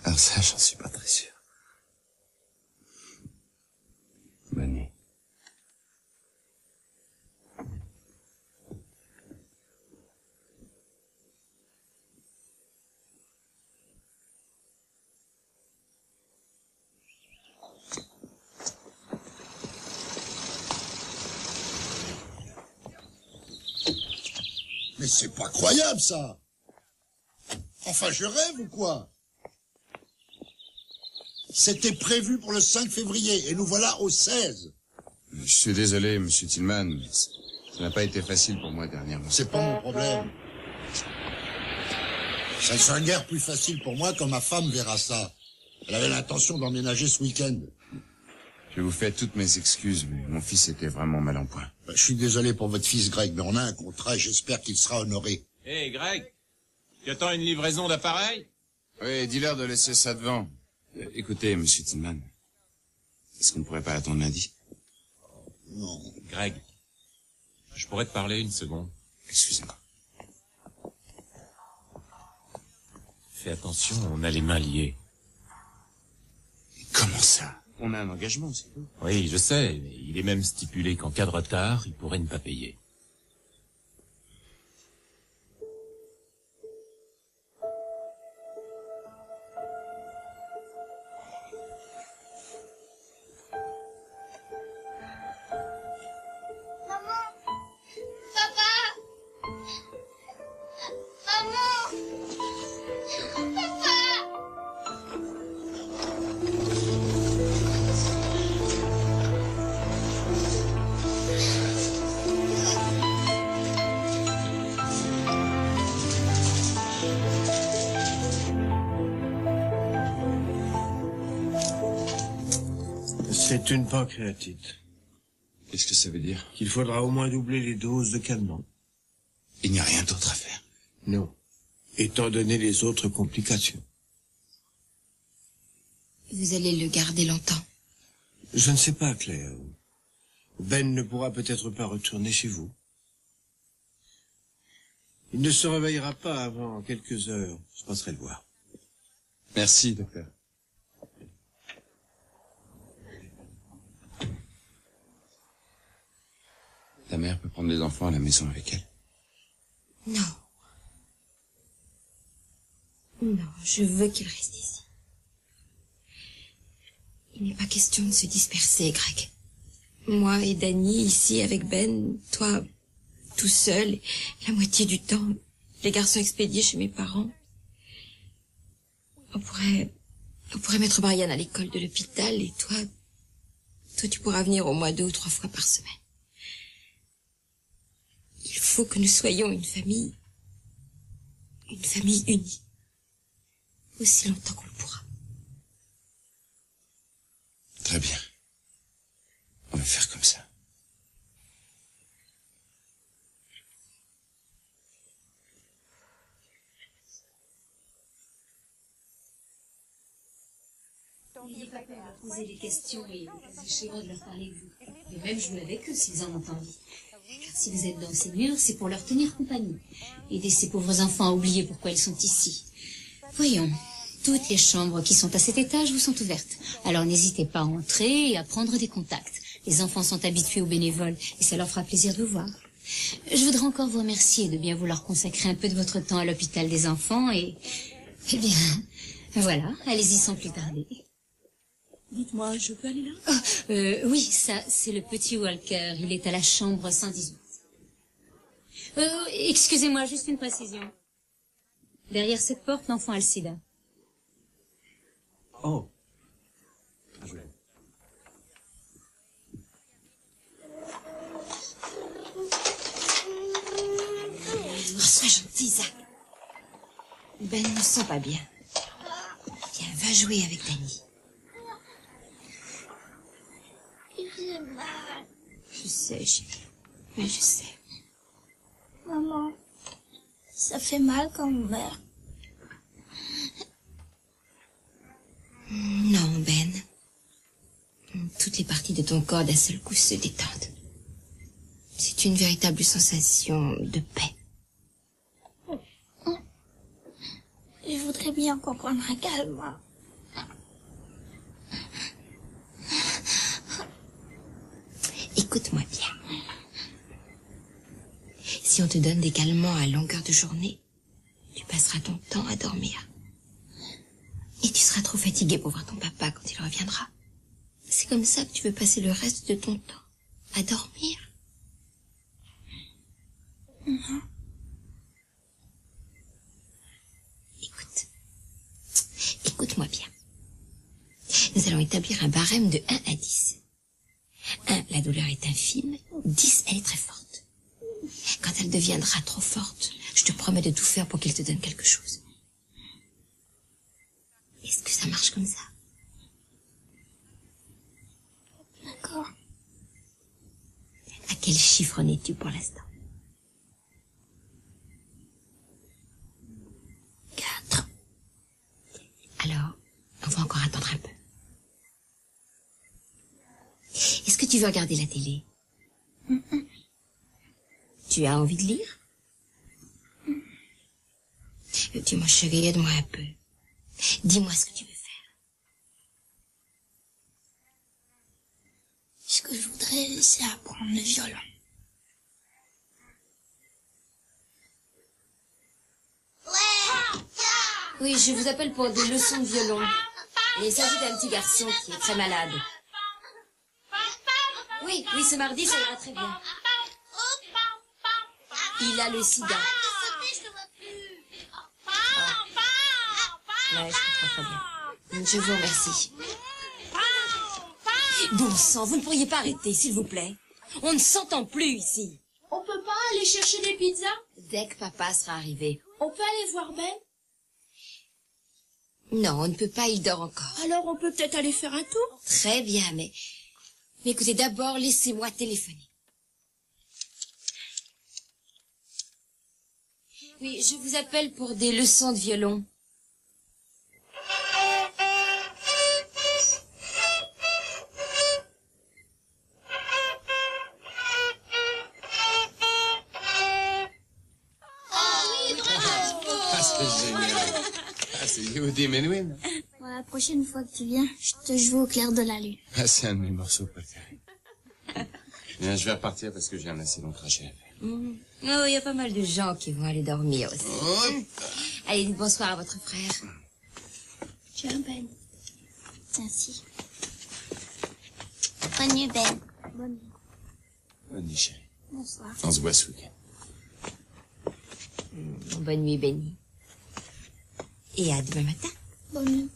Alors ça, j'en suis pas très sûr. Bonne nuit. Mais c'est pas croyable, ça Enfin, je rêve ou quoi? C'était prévu pour le 5 février, et nous voilà au 16. Je suis désolé, monsieur Tillman, mais ça n'a pas été facile pour moi dernièrement. C'est pas mon problème. Ça sera guère plus facile pour moi quand ma femme verra ça. Elle avait l'intention d'emménager ce week-end. Je vous fais toutes mes excuses, mais mon fils était vraiment mal en point. Ben, Je suis désolé pour votre fils Greg, mais on a un contrat et j'espère qu'il sera honoré. Hé, Greg, tu attends une livraison d'appareil? Oui, dis-leur de laisser ça devant. Euh, écoutez, monsieur Tillman, est-ce qu'on ne pourrait pas attendre lundi? Non. Greg, je pourrais te parler une seconde. Excusez-moi. Fais attention, on a les mains liées. Comment ça? On a un engagement, c'est tout. Oui, je sais, mais il est même stipulé qu'en cas de retard, il pourrait ne pas payer. C'est une pancréatite. Qu'est-ce que ça veut dire? Qu'il faudra au moins doubler les doses de calmant. Il n'y a rien d'autre à faire. Non. Étant donné les autres complications. Vous allez le garder longtemps. Je ne sais pas, Claire. Ben ne pourra peut-être pas retourner chez vous. Il ne se réveillera pas avant quelques heures. Je passerai le voir. Merci, docteur. Ta mère peut prendre les enfants à la maison avec elle. Non. Non, je veux qu'il reste ici. Il n'est pas question de se disperser, Greg. Moi et Danny ici avec Ben, toi tout seul, la moitié du temps, les garçons expédiés chez mes parents. On pourrait, on pourrait mettre Marianne à l'école de l'hôpital et toi, toi tu pourras venir au moins deux ou trois fois par semaine. Il faut que nous soyons une famille, une famille unie. Aussi longtemps qu'on le pourra. Très bien. On va faire comme ça. N'ayez pas peur de poser des questions et de leur parler de vous. Et même jouer avec eux s'ils en ont envie. Si vous êtes dans ces murs, c'est pour leur tenir compagnie. Aider ces pauvres enfants à oublier pourquoi ils sont ici. Voyons, toutes les chambres qui sont à cet étage vous sont ouvertes. Alors n'hésitez pas à entrer et à prendre des contacts. Les enfants sont habitués aux bénévoles et ça leur fera plaisir de vous voir. Je voudrais encore vous remercier de bien vouloir consacrer un peu de votre temps à l'hôpital des enfants et... Eh bien, voilà, allez-y sans plus tarder. Dites-moi, je peux aller là? Oh, euh, oui, ça, c'est le petit Walker. Il est à la chambre 118. Euh, excusez-moi, juste une précision. Derrière cette porte, l'enfant a le sida. Oh. Oh, sois gentil, Zach. Ben ne sent pas bien. Viens, va jouer avec Danny. J'ai mal. Je sais, chérie. Mais je sais. Maman, ça fait mal quand on meurt. Non, Ben. Toutes les parties de ton corps d'un seul coup se détendent. C'est une véritable sensation de paix. Je voudrais bien comprendre un calme. Écoute-moi bien. Si on te donne des calmants à longueur de journée, tu passeras ton temps à dormir. Et tu seras trop fatigué pour voir ton papa quand il reviendra. C'est comme ça que tu veux passer le reste de ton temps. À dormir. Non. Écoute. Écoute-moi bien. Nous allons établir un barème de 1 à 10. 1, la douleur est infime. 10, elle est très forte. Quand elle deviendra trop forte, je te promets de tout faire pour qu'il te donne quelque chose. Est-ce que ça marche comme ça? D'accord. À quel chiffre en es-tu pour l'instant? Quatre. Alors, on va encore attendre un peu. Est-ce que tu veux regarder la télé? Tu as envie de lire? Euh, Dis-moi, chérie, aide-moi un peu. Dis-moi ce que tu veux faire. Ce que je voudrais, c'est apprendre le violon. Oui, je vous appelle pour des leçons de violon. Et il s'agit d'un petit garçon qui est très malade. Oui, oui, ce mardi, ça ira très bien. Il a le sida. Ouais, je comprends très bien. Je vous remercie. Bon sang, vous ne pourriez pas arrêter, s'il vous plaît. On ne s'entend plus ici. On peut pas aller chercher des pizzas? Dès que papa sera arrivé. On peut aller voir Ben? Non, on ne peut pas, il dort encore. Alors on peut peut-être aller faire un tour? Très bien, mais... Mais écoutez, d'abord, laissez-moi téléphoner. Oui, je vous appelle pour des leçons de violon. Ah, c'est. Ah, Yehudi Menuhin. Prochaine fois que tu viens, je te joue au clair de la lune. Ah, c'est un de mes morceaux préférés. Bien, je vais repartir parce que j'ai un assez long trajet à faire. Mm. Oh, il y a pas mal de gens qui vont aller dormir aussi. Allez, dites bonsoir à votre frère. Tiens, Ben. Ainsi. Bonne nuit, Ben. Bonne nuit. Bonne nuit, chérie. Bonsoir. On se voit ce week-end. Mm, Bonne nuit, Benny. Et à demain matin. Bonne nuit.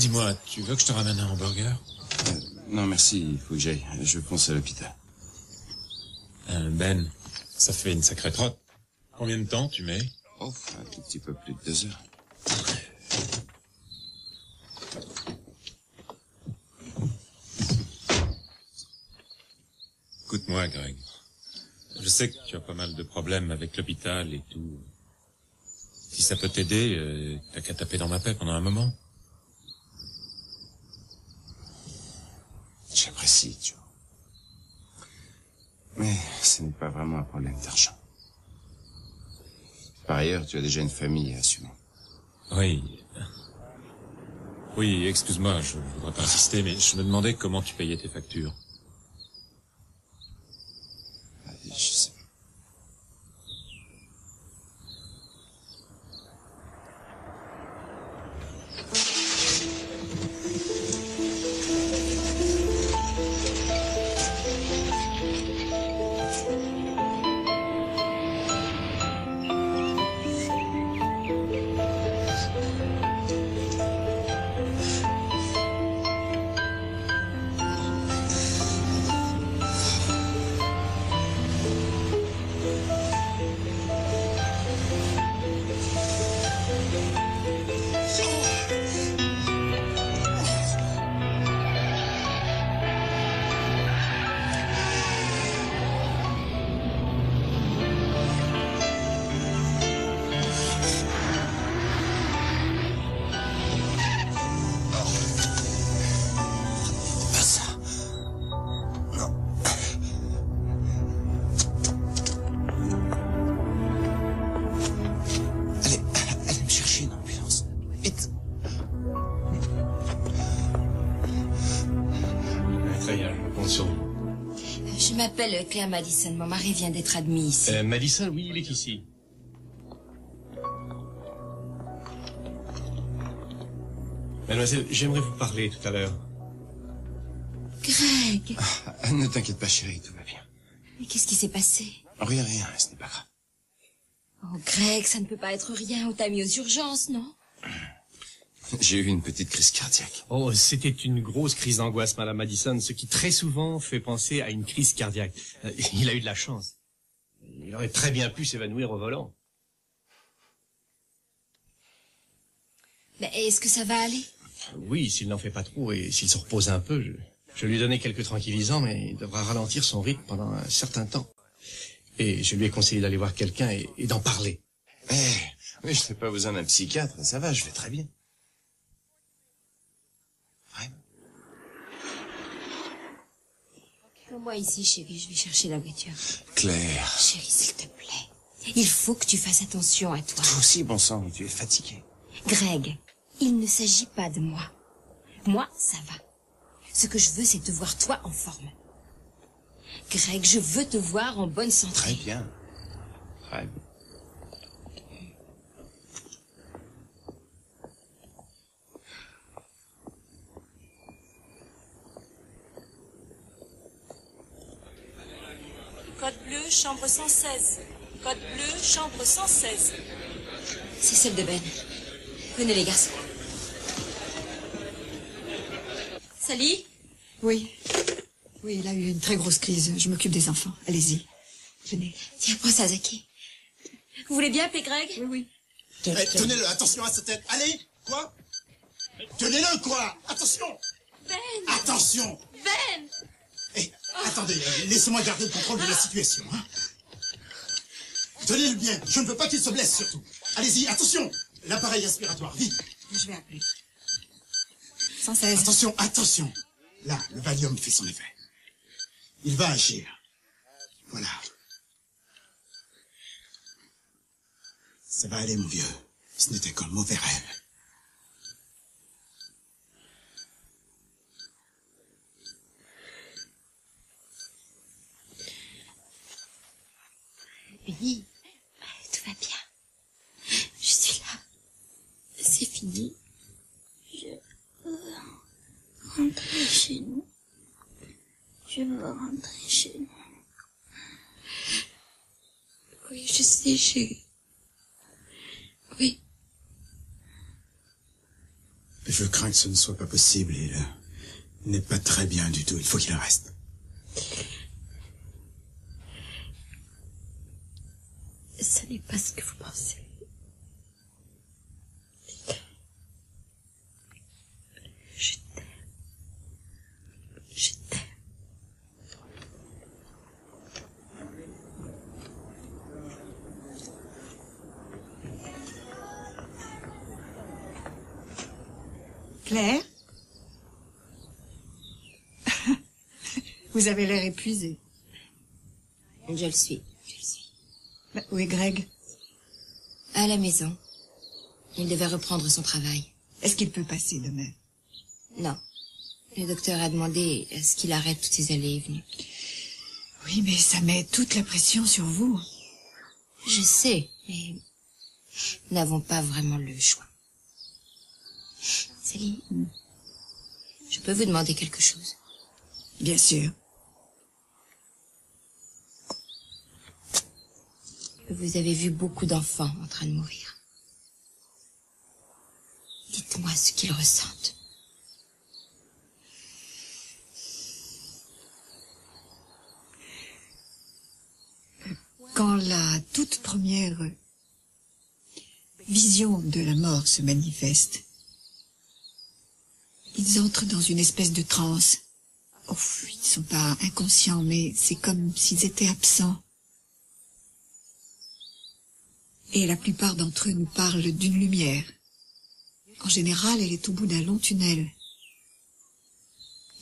Dis-moi, tu veux que je te ramène un hamburger? Euh, non, merci, il faut que j'aille. Je pense à l'hôpital. Euh, Ben, ça fait une sacrée trotte. Combien de temps tu mets? Oh, un tout petit peu plus de deux heures. Écoute-moi, Greg. Je sais que tu as pas mal de problèmes avec l'hôpital et tout. Si ça peut t'aider, euh, t'as qu'à taper dans ma paix pendant un moment. J'apprécie, Joe. Mais ce n'est pas vraiment un problème d'argent. Par ailleurs, tu as déjà une famille à assumer. Oui. Oui, excuse-moi, je voudrais pas insister, mais je me demandais comment tu payais tes factures. Claire Madison. Mon mari vient d'être admis ici. Euh, Madison, oui, il est ici. Mademoiselle, j'aimerais vous parler tout à l'heure. Greg Ah, ne t'inquiète pas, chérie, tout va bien. Mais qu'est-ce qui s'est passé? Rien, rien, ce n'est pas grave. Oh, Greg, ça ne peut pas être rien. On t'a mis aux urgences, non? J'ai eu une petite crise cardiaque. Oh, c'était une grosse crise d'angoisse, Madame Madison, ce qui très souvent fait penser à une crise cardiaque. Euh, Il a eu de la chance. Il aurait très bien pu s'évanouir au volant. Mais est-ce que ça va aller? Oui, s'il n'en fait pas trop et s'il se repose un peu, je, je lui ai donné quelques tranquillisants, mais il devra ralentir son rythme pendant un certain temps. Et je lui ai conseillé d'aller voir quelqu'un et, et d'en parler. Eh, mais je n'ai pas besoin d'un psychiatre, ça va, je vais très bien. Moi ici, chérie, je vais chercher la voiture. Claire. Chérie, s'il te plaît. Il faut que tu fasses attention à toi. Toi aussi, bon sang, tu es fatigué. Greg, il ne s'agit pas de moi. Moi, ça va. Ce que je veux, c'est te voir toi en forme. Greg, je veux te voir en bonne santé. Très bien. Très bien. Code bleu, chambre 116. Code bleu, chambre 116. C'est celle de Ben. Venez les garçons. Sally Oui. Oui, il a eu une très grosse crise. Je m'occupe des enfants. Allez-y. Venez. Tiens, prends ça, Zaki. Vous voulez bien appeler Greg Oui, oui. Eh, Tenez-le, attention à sa tête. Allez, quoi? Tenez-le, quoi? Attention Ben Attention Ben attendez, euh, laissez-moi garder le contrôle de la situation. Hein. Tenez-le bien, je ne veux pas qu'il se blesse surtout. Allez-y, attention L'appareil aspiratoire, vite Je vais appeler. 116. Attention, attention Là, le Valium fait son effet. Il va agir. Voilà. Ça va aller, mon vieux. Ce n'était qu'un mauvais rêve. Oui. Tout va bien. Je suis là. C'est fini. Je veux rentrer chez nous. Je veux rentrer chez nous. Oui, je sais, chérie. Oui. Je crains que ce ne soit pas possible. Il n'est pas très bien du tout. Il faut qu'il reste. Ce n'est pas ce que vous pensez. Je t'aime. Je t'aime. Claire? Vous avez l'air épuisée. Je le suis. Je le suis. Où est Greg À la maison. Il devait reprendre son travail. Est-ce qu'il peut passer demain? Non. Le docteur a demandé à ce qu'il arrête toutes ses allées et venues. Oui, mais ça met toute la pression sur vous. Je sais, mais nous n'avons pas vraiment le choix. Céline, je peux vous demander quelque chose? Bien sûr. Vous avez vu beaucoup d'enfants en train de mourir. Dites-moi ce qu'ils ressentent. Quand la toute première vision de la mort se manifeste, ils entrent dans une espèce de transe. Oh, ils ne sont pas inconscients, mais c'est comme s'ils étaient absents. Et la plupart d'entre eux nous parlent d'une lumière. En général, elle est au bout d'un long tunnel.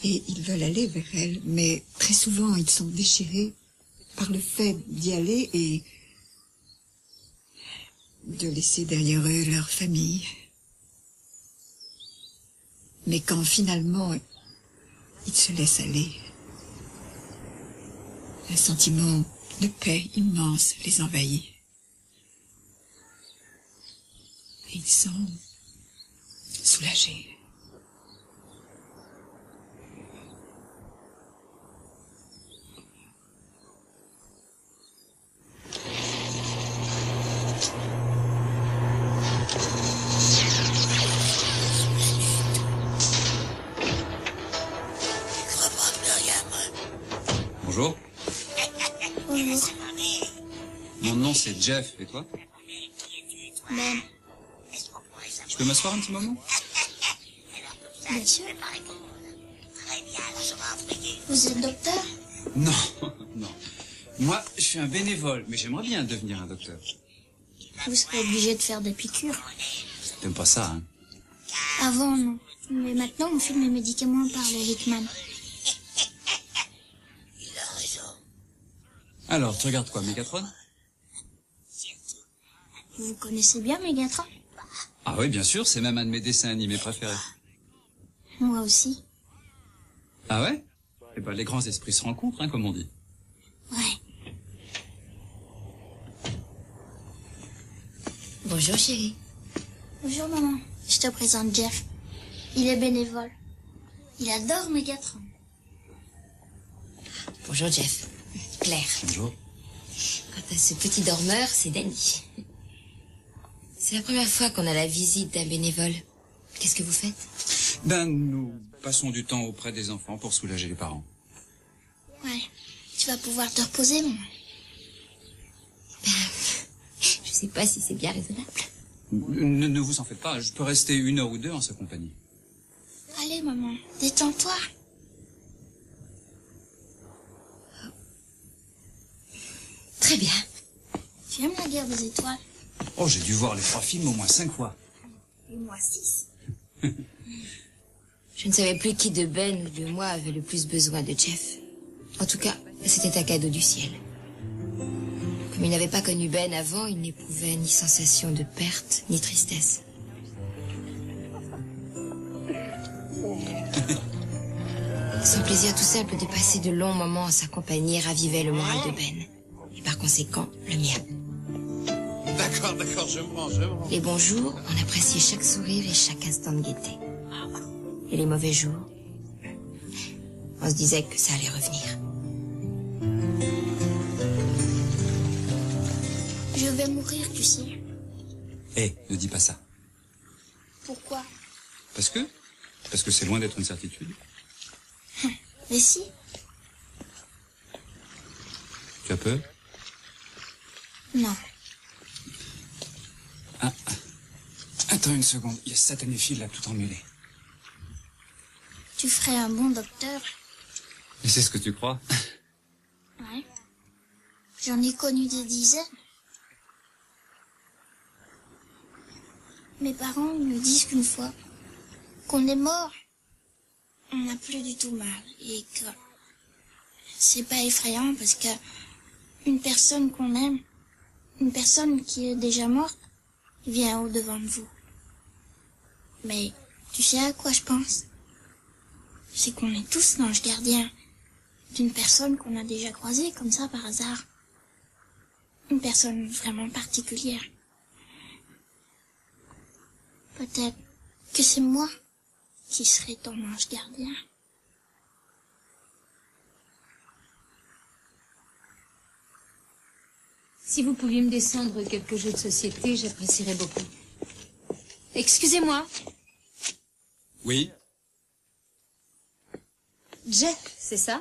Et ils veulent aller vers elle, mais très souvent ils sont déchirés par le fait d'y aller et de laisser derrière eux leur famille. Mais quand finalement ils se laissent aller, un sentiment de paix immense les envahit. Et ils sont soulagés. Bonjour. Bonjour. Mon nom c'est Jeff, et toi? Peux m'asseoir un petit moment bien sûr. Vous êtes docteur? Non, non. Moi, je suis un bénévole, mais j'aimerais bien devenir un docteur. Vous serez obligé de faire des piqûres. T'aimes pas ça, hein? Avant, non. Mais maintenant, on file mes médicaments par le Wickman. Alors, tu regardes quoi, Megatron? Vous connaissez bien Megatron? Ah oui, bien sûr, c'est même un de mes dessins animés préférés. Moi aussi. Ah ouais? Eh ben, les grands esprits se rencontrent, hein, comme on dit. Ouais. Bonjour chérie. Bonjour maman. Je te présente Jeff. Il est bénévole. Il adore Megatron. Bonjour Jeff. Claire. Bonjour. Quant à ce petit dormeur, c'est Danny. C'est la première fois qu'on a la visite d'un bénévole. Qu'est-ce que vous faites? Ben, nous passons du temps auprès des enfants pour soulager les parents. Ouais. Tu vas pouvoir te reposer, maman. Je sais pas si c'est bien raisonnable. Ne, ne vous en faites pas, je peux rester une heure ou deux en sa compagnie. Allez, maman. Détends-toi. Très bien. Tu aimes la guerre des étoiles Oh, j'ai dû voir les trois films au moins cinq fois. Et moi six. Je ne savais plus qui de Ben ou de moi avait le plus besoin de Jeff. En tout cas, c'était un cadeau du ciel. Comme il n'avait pas connu Ben avant, il n'éprouvait ni sensation de perte, ni tristesse. Son plaisir tout simple de passer de longs moments en sa compagnie ravivait le moral de Ben. Et par conséquent, le mien. D'accord, d'accord, je me rends, je me rends. Les bons jours, on appréciait chaque sourire et chaque instant de gaieté. Et les mauvais jours, on se disait que ça allait revenir. Je vais mourir, tu sais. Hé, ne dis pas ça. Pourquoi? Parce que Parce que c'est loin d'être une certitude. Mais si. Tu as peur? Non. Ah. Attends une seconde, il y a satané fil là tout emmêlé. Tu ferais un bon docteur. Et c'est ce que tu crois Ouais. J'en ai connu des dizaines. Mes parents me disent qu'une fois qu'on est mort, on n'a plus du tout mal et que c'est pas effrayant parce que une personne qu'on aime, une personne qui est déjà morte, vient au devant de vous. Mais tu sais à quoi je pense? C'est qu'on est tous l'ange gardien d'une personne qu'on a déjà croisée comme ça par hasard. Une personne vraiment particulière. Peut-être que c'est moi qui serai ton ange gardien. Si vous pouviez me descendre quelques jeux de société, j'apprécierais beaucoup. Excusez-moi, Oui Jeff, c'est ça?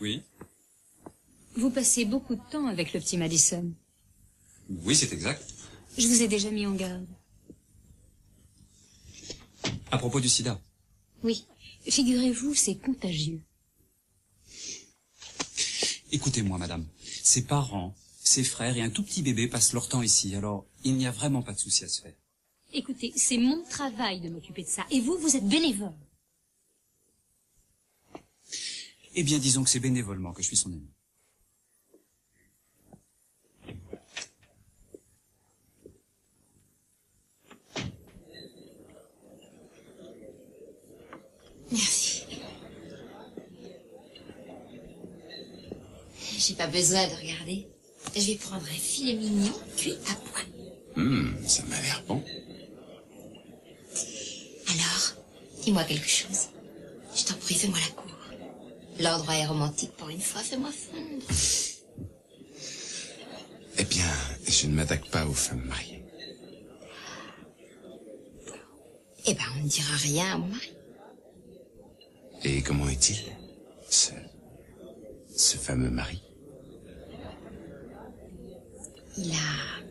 Oui Vous passez beaucoup de temps avec le petit Madison. Oui, c'est exact. Je vous ai déjà mis en garde. À propos du sida. Oui, figurez-vous, c'est contagieux. Écoutez-moi, madame. Ses parents, ses frères et un tout petit bébé passent leur temps ici, alors il n'y a vraiment pas de souci à se faire. Écoutez, c'est mon travail de m'occuper de ça. Et vous, vous êtes bénévole. Eh bien, disons que c'est bénévolement que je suis son ami. Merci. J'ai pas besoin de regarder. Je vais prendre un filet mignon cuit à point. Hum, ça m'a l'air bon. Alors, dis-moi quelque chose. Je t'en prie, fais-moi la cour. L'endroit est romantique pour une fois, fais-moi fondre. Eh bien, je ne m'attaque pas aux femmes mariées. Eh ben, on ne dira rien à mon mari. Et comment est-il Ce... ce fameux mari? Il a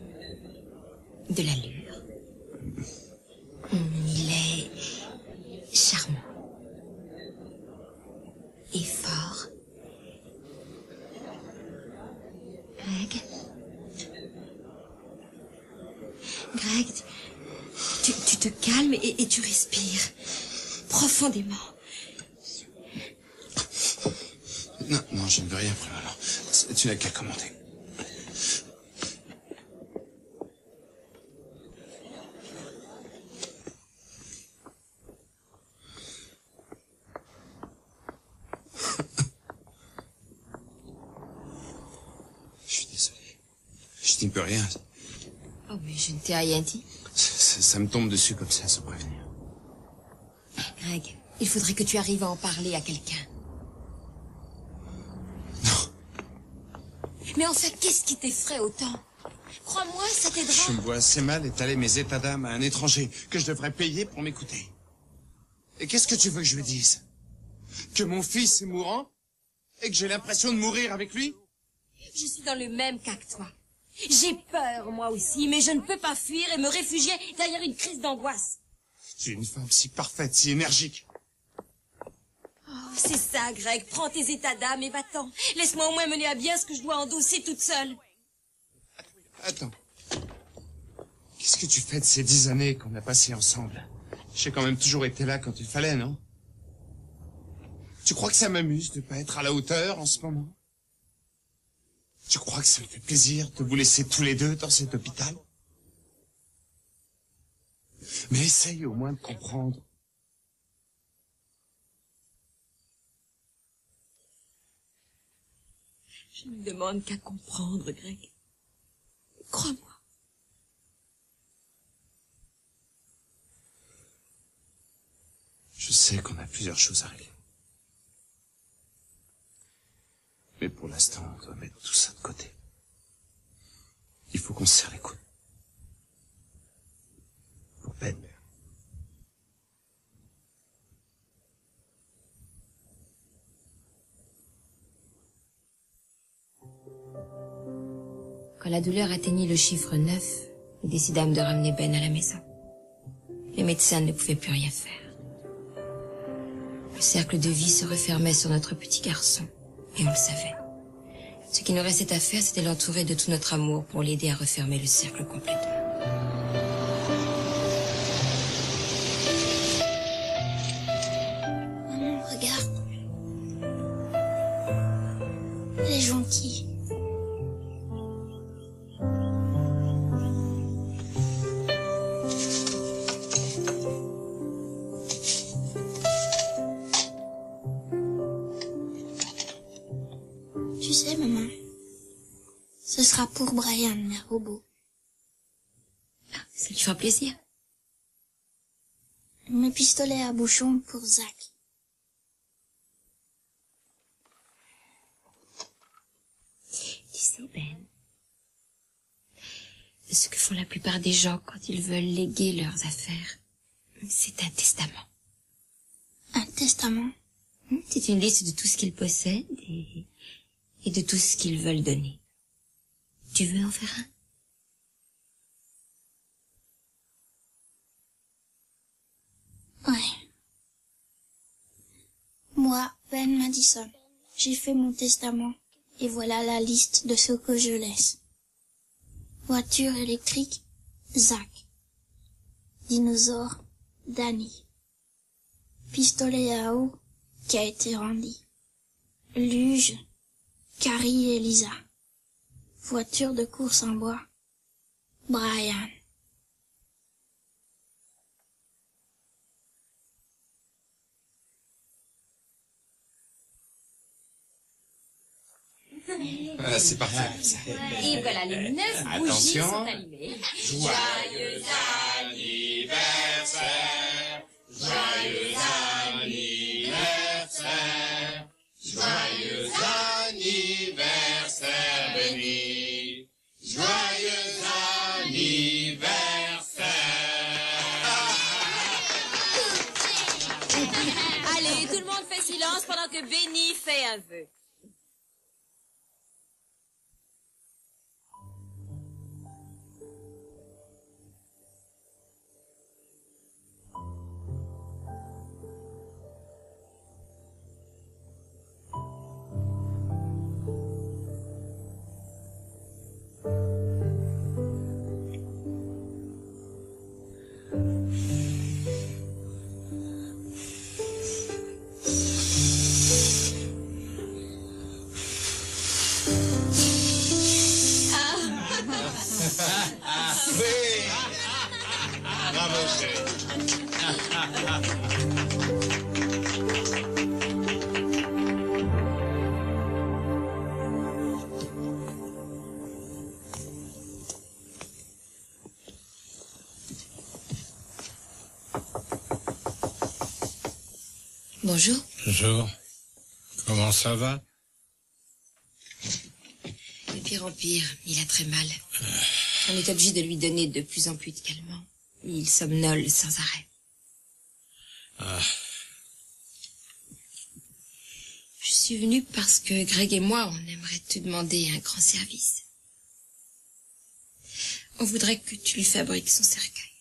de l'allure. Il est charmant. Et fort. Greg? Greg, tu, te calmes et, tu respires profondément. Non, non, je ne veux rien prendre alors. Tu n'as qu'à commander. Je suis désolé. Je n'y peux rien. Oh, mais je ne t'ai rien dit. Ça, ça- ça me tombe dessus comme ça, sans prévenir. Greg, il faudrait que tu arrives à en parler à quelqu'un. Non. Mais enfin, qu'est-ce qui t'effraie autant? Crois-moi, ça Je t'aidera. me vois assez mal étaler mes états d'âme à un étranger que je devrais payer pour m'écouter. Et qu'est-ce que tu veux que je lui dise? Que mon fils est mourant Et que j'ai l'impression de mourir avec lui? Je suis dans le même cas que toi. J'ai peur, moi aussi, mais je ne peux pas fuir et me réfugier derrière une crise d'angoisse. Tu es une femme si parfaite, si énergique. Oh, c'est ça, Greg. Prends tes états d'âme et va-t'en. Laisse-moi au moins mener à bien ce que je dois endosser toute seule. Attends. Qu'est-ce que tu fais de ces dix années qu'on a passées ensemble? J'ai quand même toujours été là quand il fallait, non? Tu crois que ça m'amuse de pas être à la hauteur en ce moment? Tu crois que ça me fait plaisir de vous laisser tous les deux dans cet hôpital? Mais essaye au moins de comprendre. Je ne demande qu'à comprendre, Greg. Crois-moi. Je sais qu'on a plusieurs choses à régler. Mais pour l'instant, on doit mettre tout ça de côté. Il faut qu'on se serre les coudes. Pour peine. Quand la douleur atteignit le chiffre 9, nous décidâmes de ramener Ben à la maison. Les médecins ne pouvaient plus rien faire. Le cercle de vie se refermait sur notre petit garçon et on le savait. Ce qui nous restait à faire, c'était l'entourer de tout notre amour pour l'aider à refermer le cercle complètement. Mes pistolets à bouchon pour Zach. Tu sais, Ben, ce que font la plupart des gens quand ils veulent léguer leurs affaires, c'est un testament. Un testament? C'est une liste de tout ce qu'ils possèdent et, et de tout ce qu'ils veulent donner. Tu veux en faire un? Ouais. Moi, Ben Madison, j'ai fait mon testament et voilà la liste de ce que je laisse. Voiture électrique, Zach. Dinosaure, Danny. Pistolet à eau, qui a été rendu. Luge, Carrie et Lisa. Voiture de course en bois, Brian. Voilà, c'est parti. Et voilà, les neuf bougies Attention. sont allumées. Joyeux anniversaire, joyeux anniversaire, joyeux anniversaire béni, joyeux anniversaire. Allez, tout le monde fait silence pendant que Benny fait un vœu. Bonjour. Bonjour. Comment ça va? De pire en pire, il a très mal. On est obligé de lui donner de plus en plus de calmants. Il somnole sans arrêt. Ah, Je suis venue parce que Greg et moi, on aimerait te demander un grand service. On voudrait que tu lui fabriques son cercueil.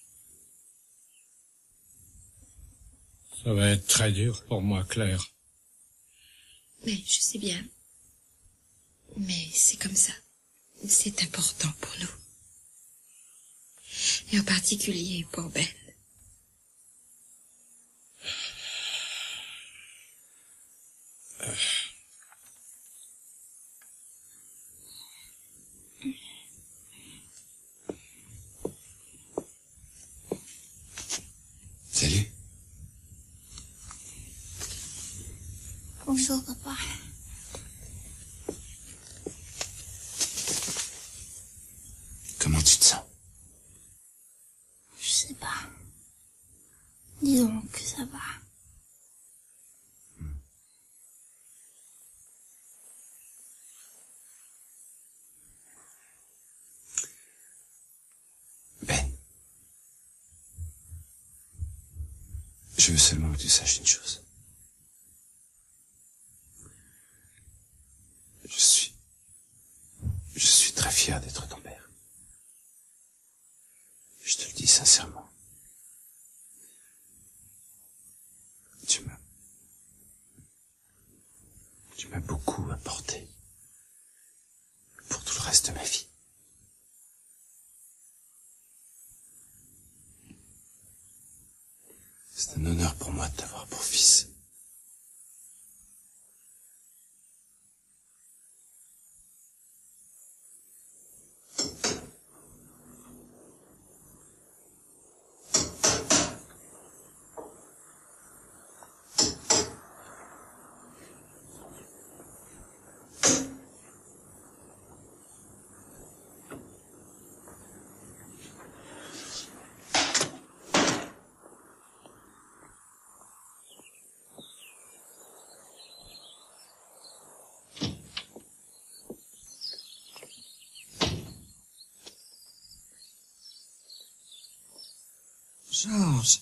Ça va être très dur pour moi, Claire. Mais je sais bien. Mais c'est comme ça. C'est important pour nous. Et en particulier pour Ben. Salut. Bonjour, papa. Comment tu te sens? Je sais pas. Disons que ça va. Je veux seulement que tu saches une chose. Je suis... Je suis très fier d'être ton sincèrement. Tu m'as... Tu m'as beaucoup apporté. Pour tout le reste de ma vie. C'est un t'avoir pour fils. Georges.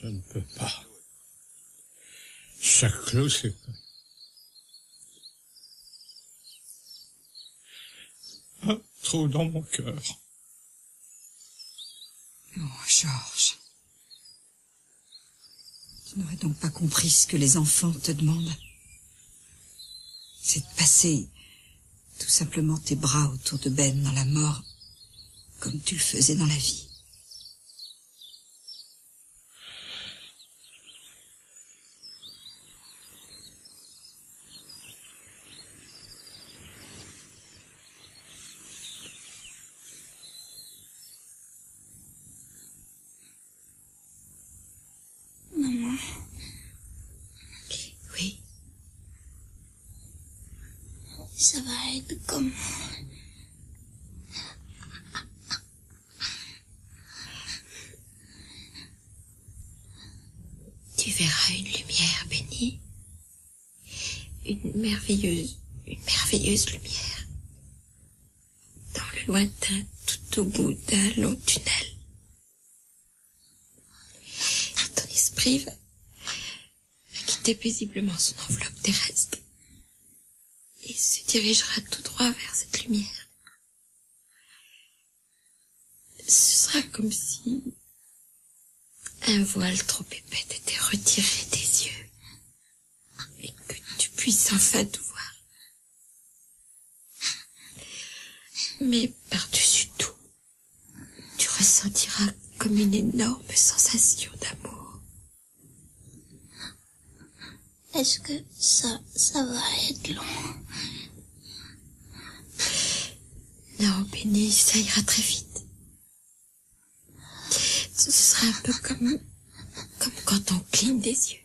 Je ne peux pas. Chaque clos, c'est... Un trou dans mon cœur. Oh, Georges. Tu n'aurais donc pas compris ce que les enfants te demandent. C'est de passer tout simplement tes bras autour de Ben dans la mort, comme tu le faisais dans la vie. Maman. Oui. Ça va être comment Tu verras une lumière bénie. Une merveilleuse, une merveilleuse lumière. Dans le lointain, tout au bout d'un long tunnel. Ton esprit va, quitter paisiblement son enveloppe terrestre et se dirigera tout droit vers cette lumière. Ce sera comme si un voile trop épais retiré des yeux et que tu puisses enfin tout voir. Mais par-dessus tout, tu ressentiras comme une énorme sensation d'amour. Est-ce que ça, ça va être long? Non, Béni, ça ira très vite. Ce sera un peu comme, comme quand on cligne des yeux.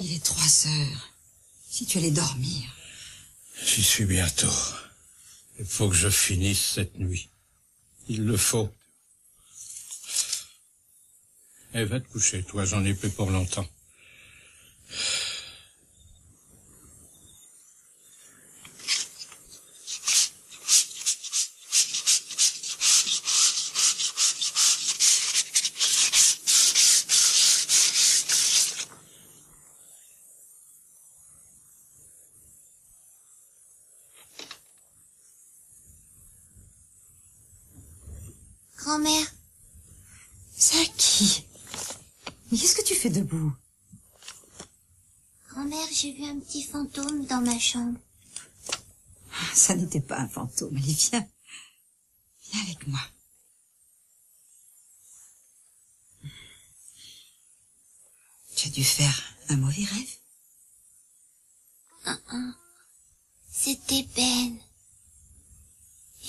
Il est trois heures. Si tu allais dormir. J'y suis bientôt. Il faut que je finisse cette nuit. Il le faut. Eh, va te coucher, toi, j'en ai plus pour longtemps. Grand-mère, C'est à qui Mais qu'est-ce que tu fais debout grand-mère, j'ai vu un petit fantôme dans ma chambre. Ah, Ça n'était pas un fantôme. Allez, viens. Viens avec moi. Tu as dû faire un mauvais rêve. C'était Ben.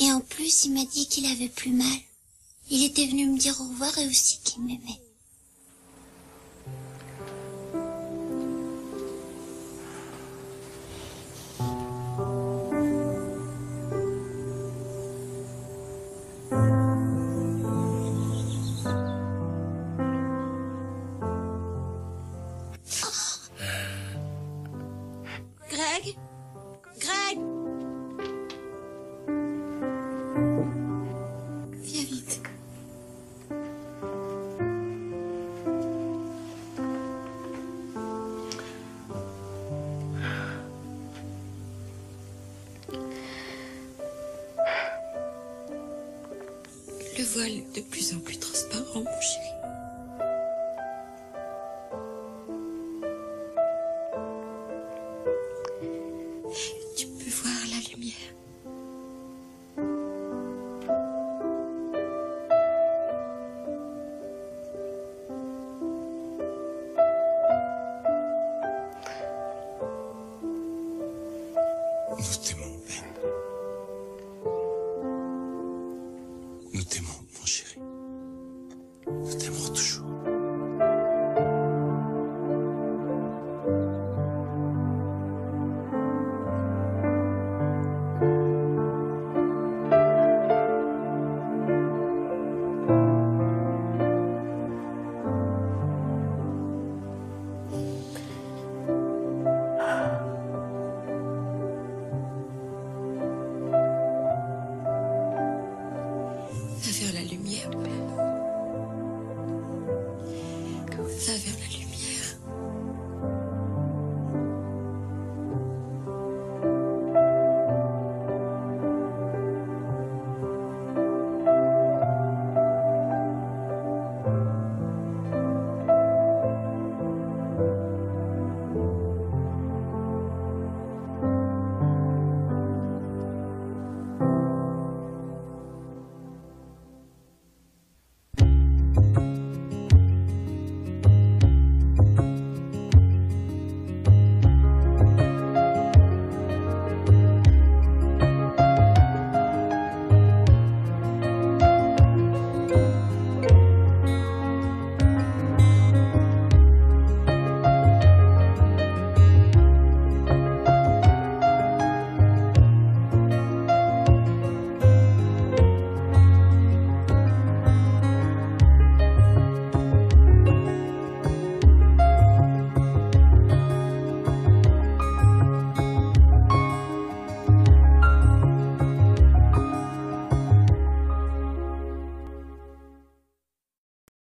Et en plus, il m'a dit qu'il avait plus mal. Il était venu me dire au revoir et aussi qu'il m'aimait. De plus en plus transparent, mon chéri.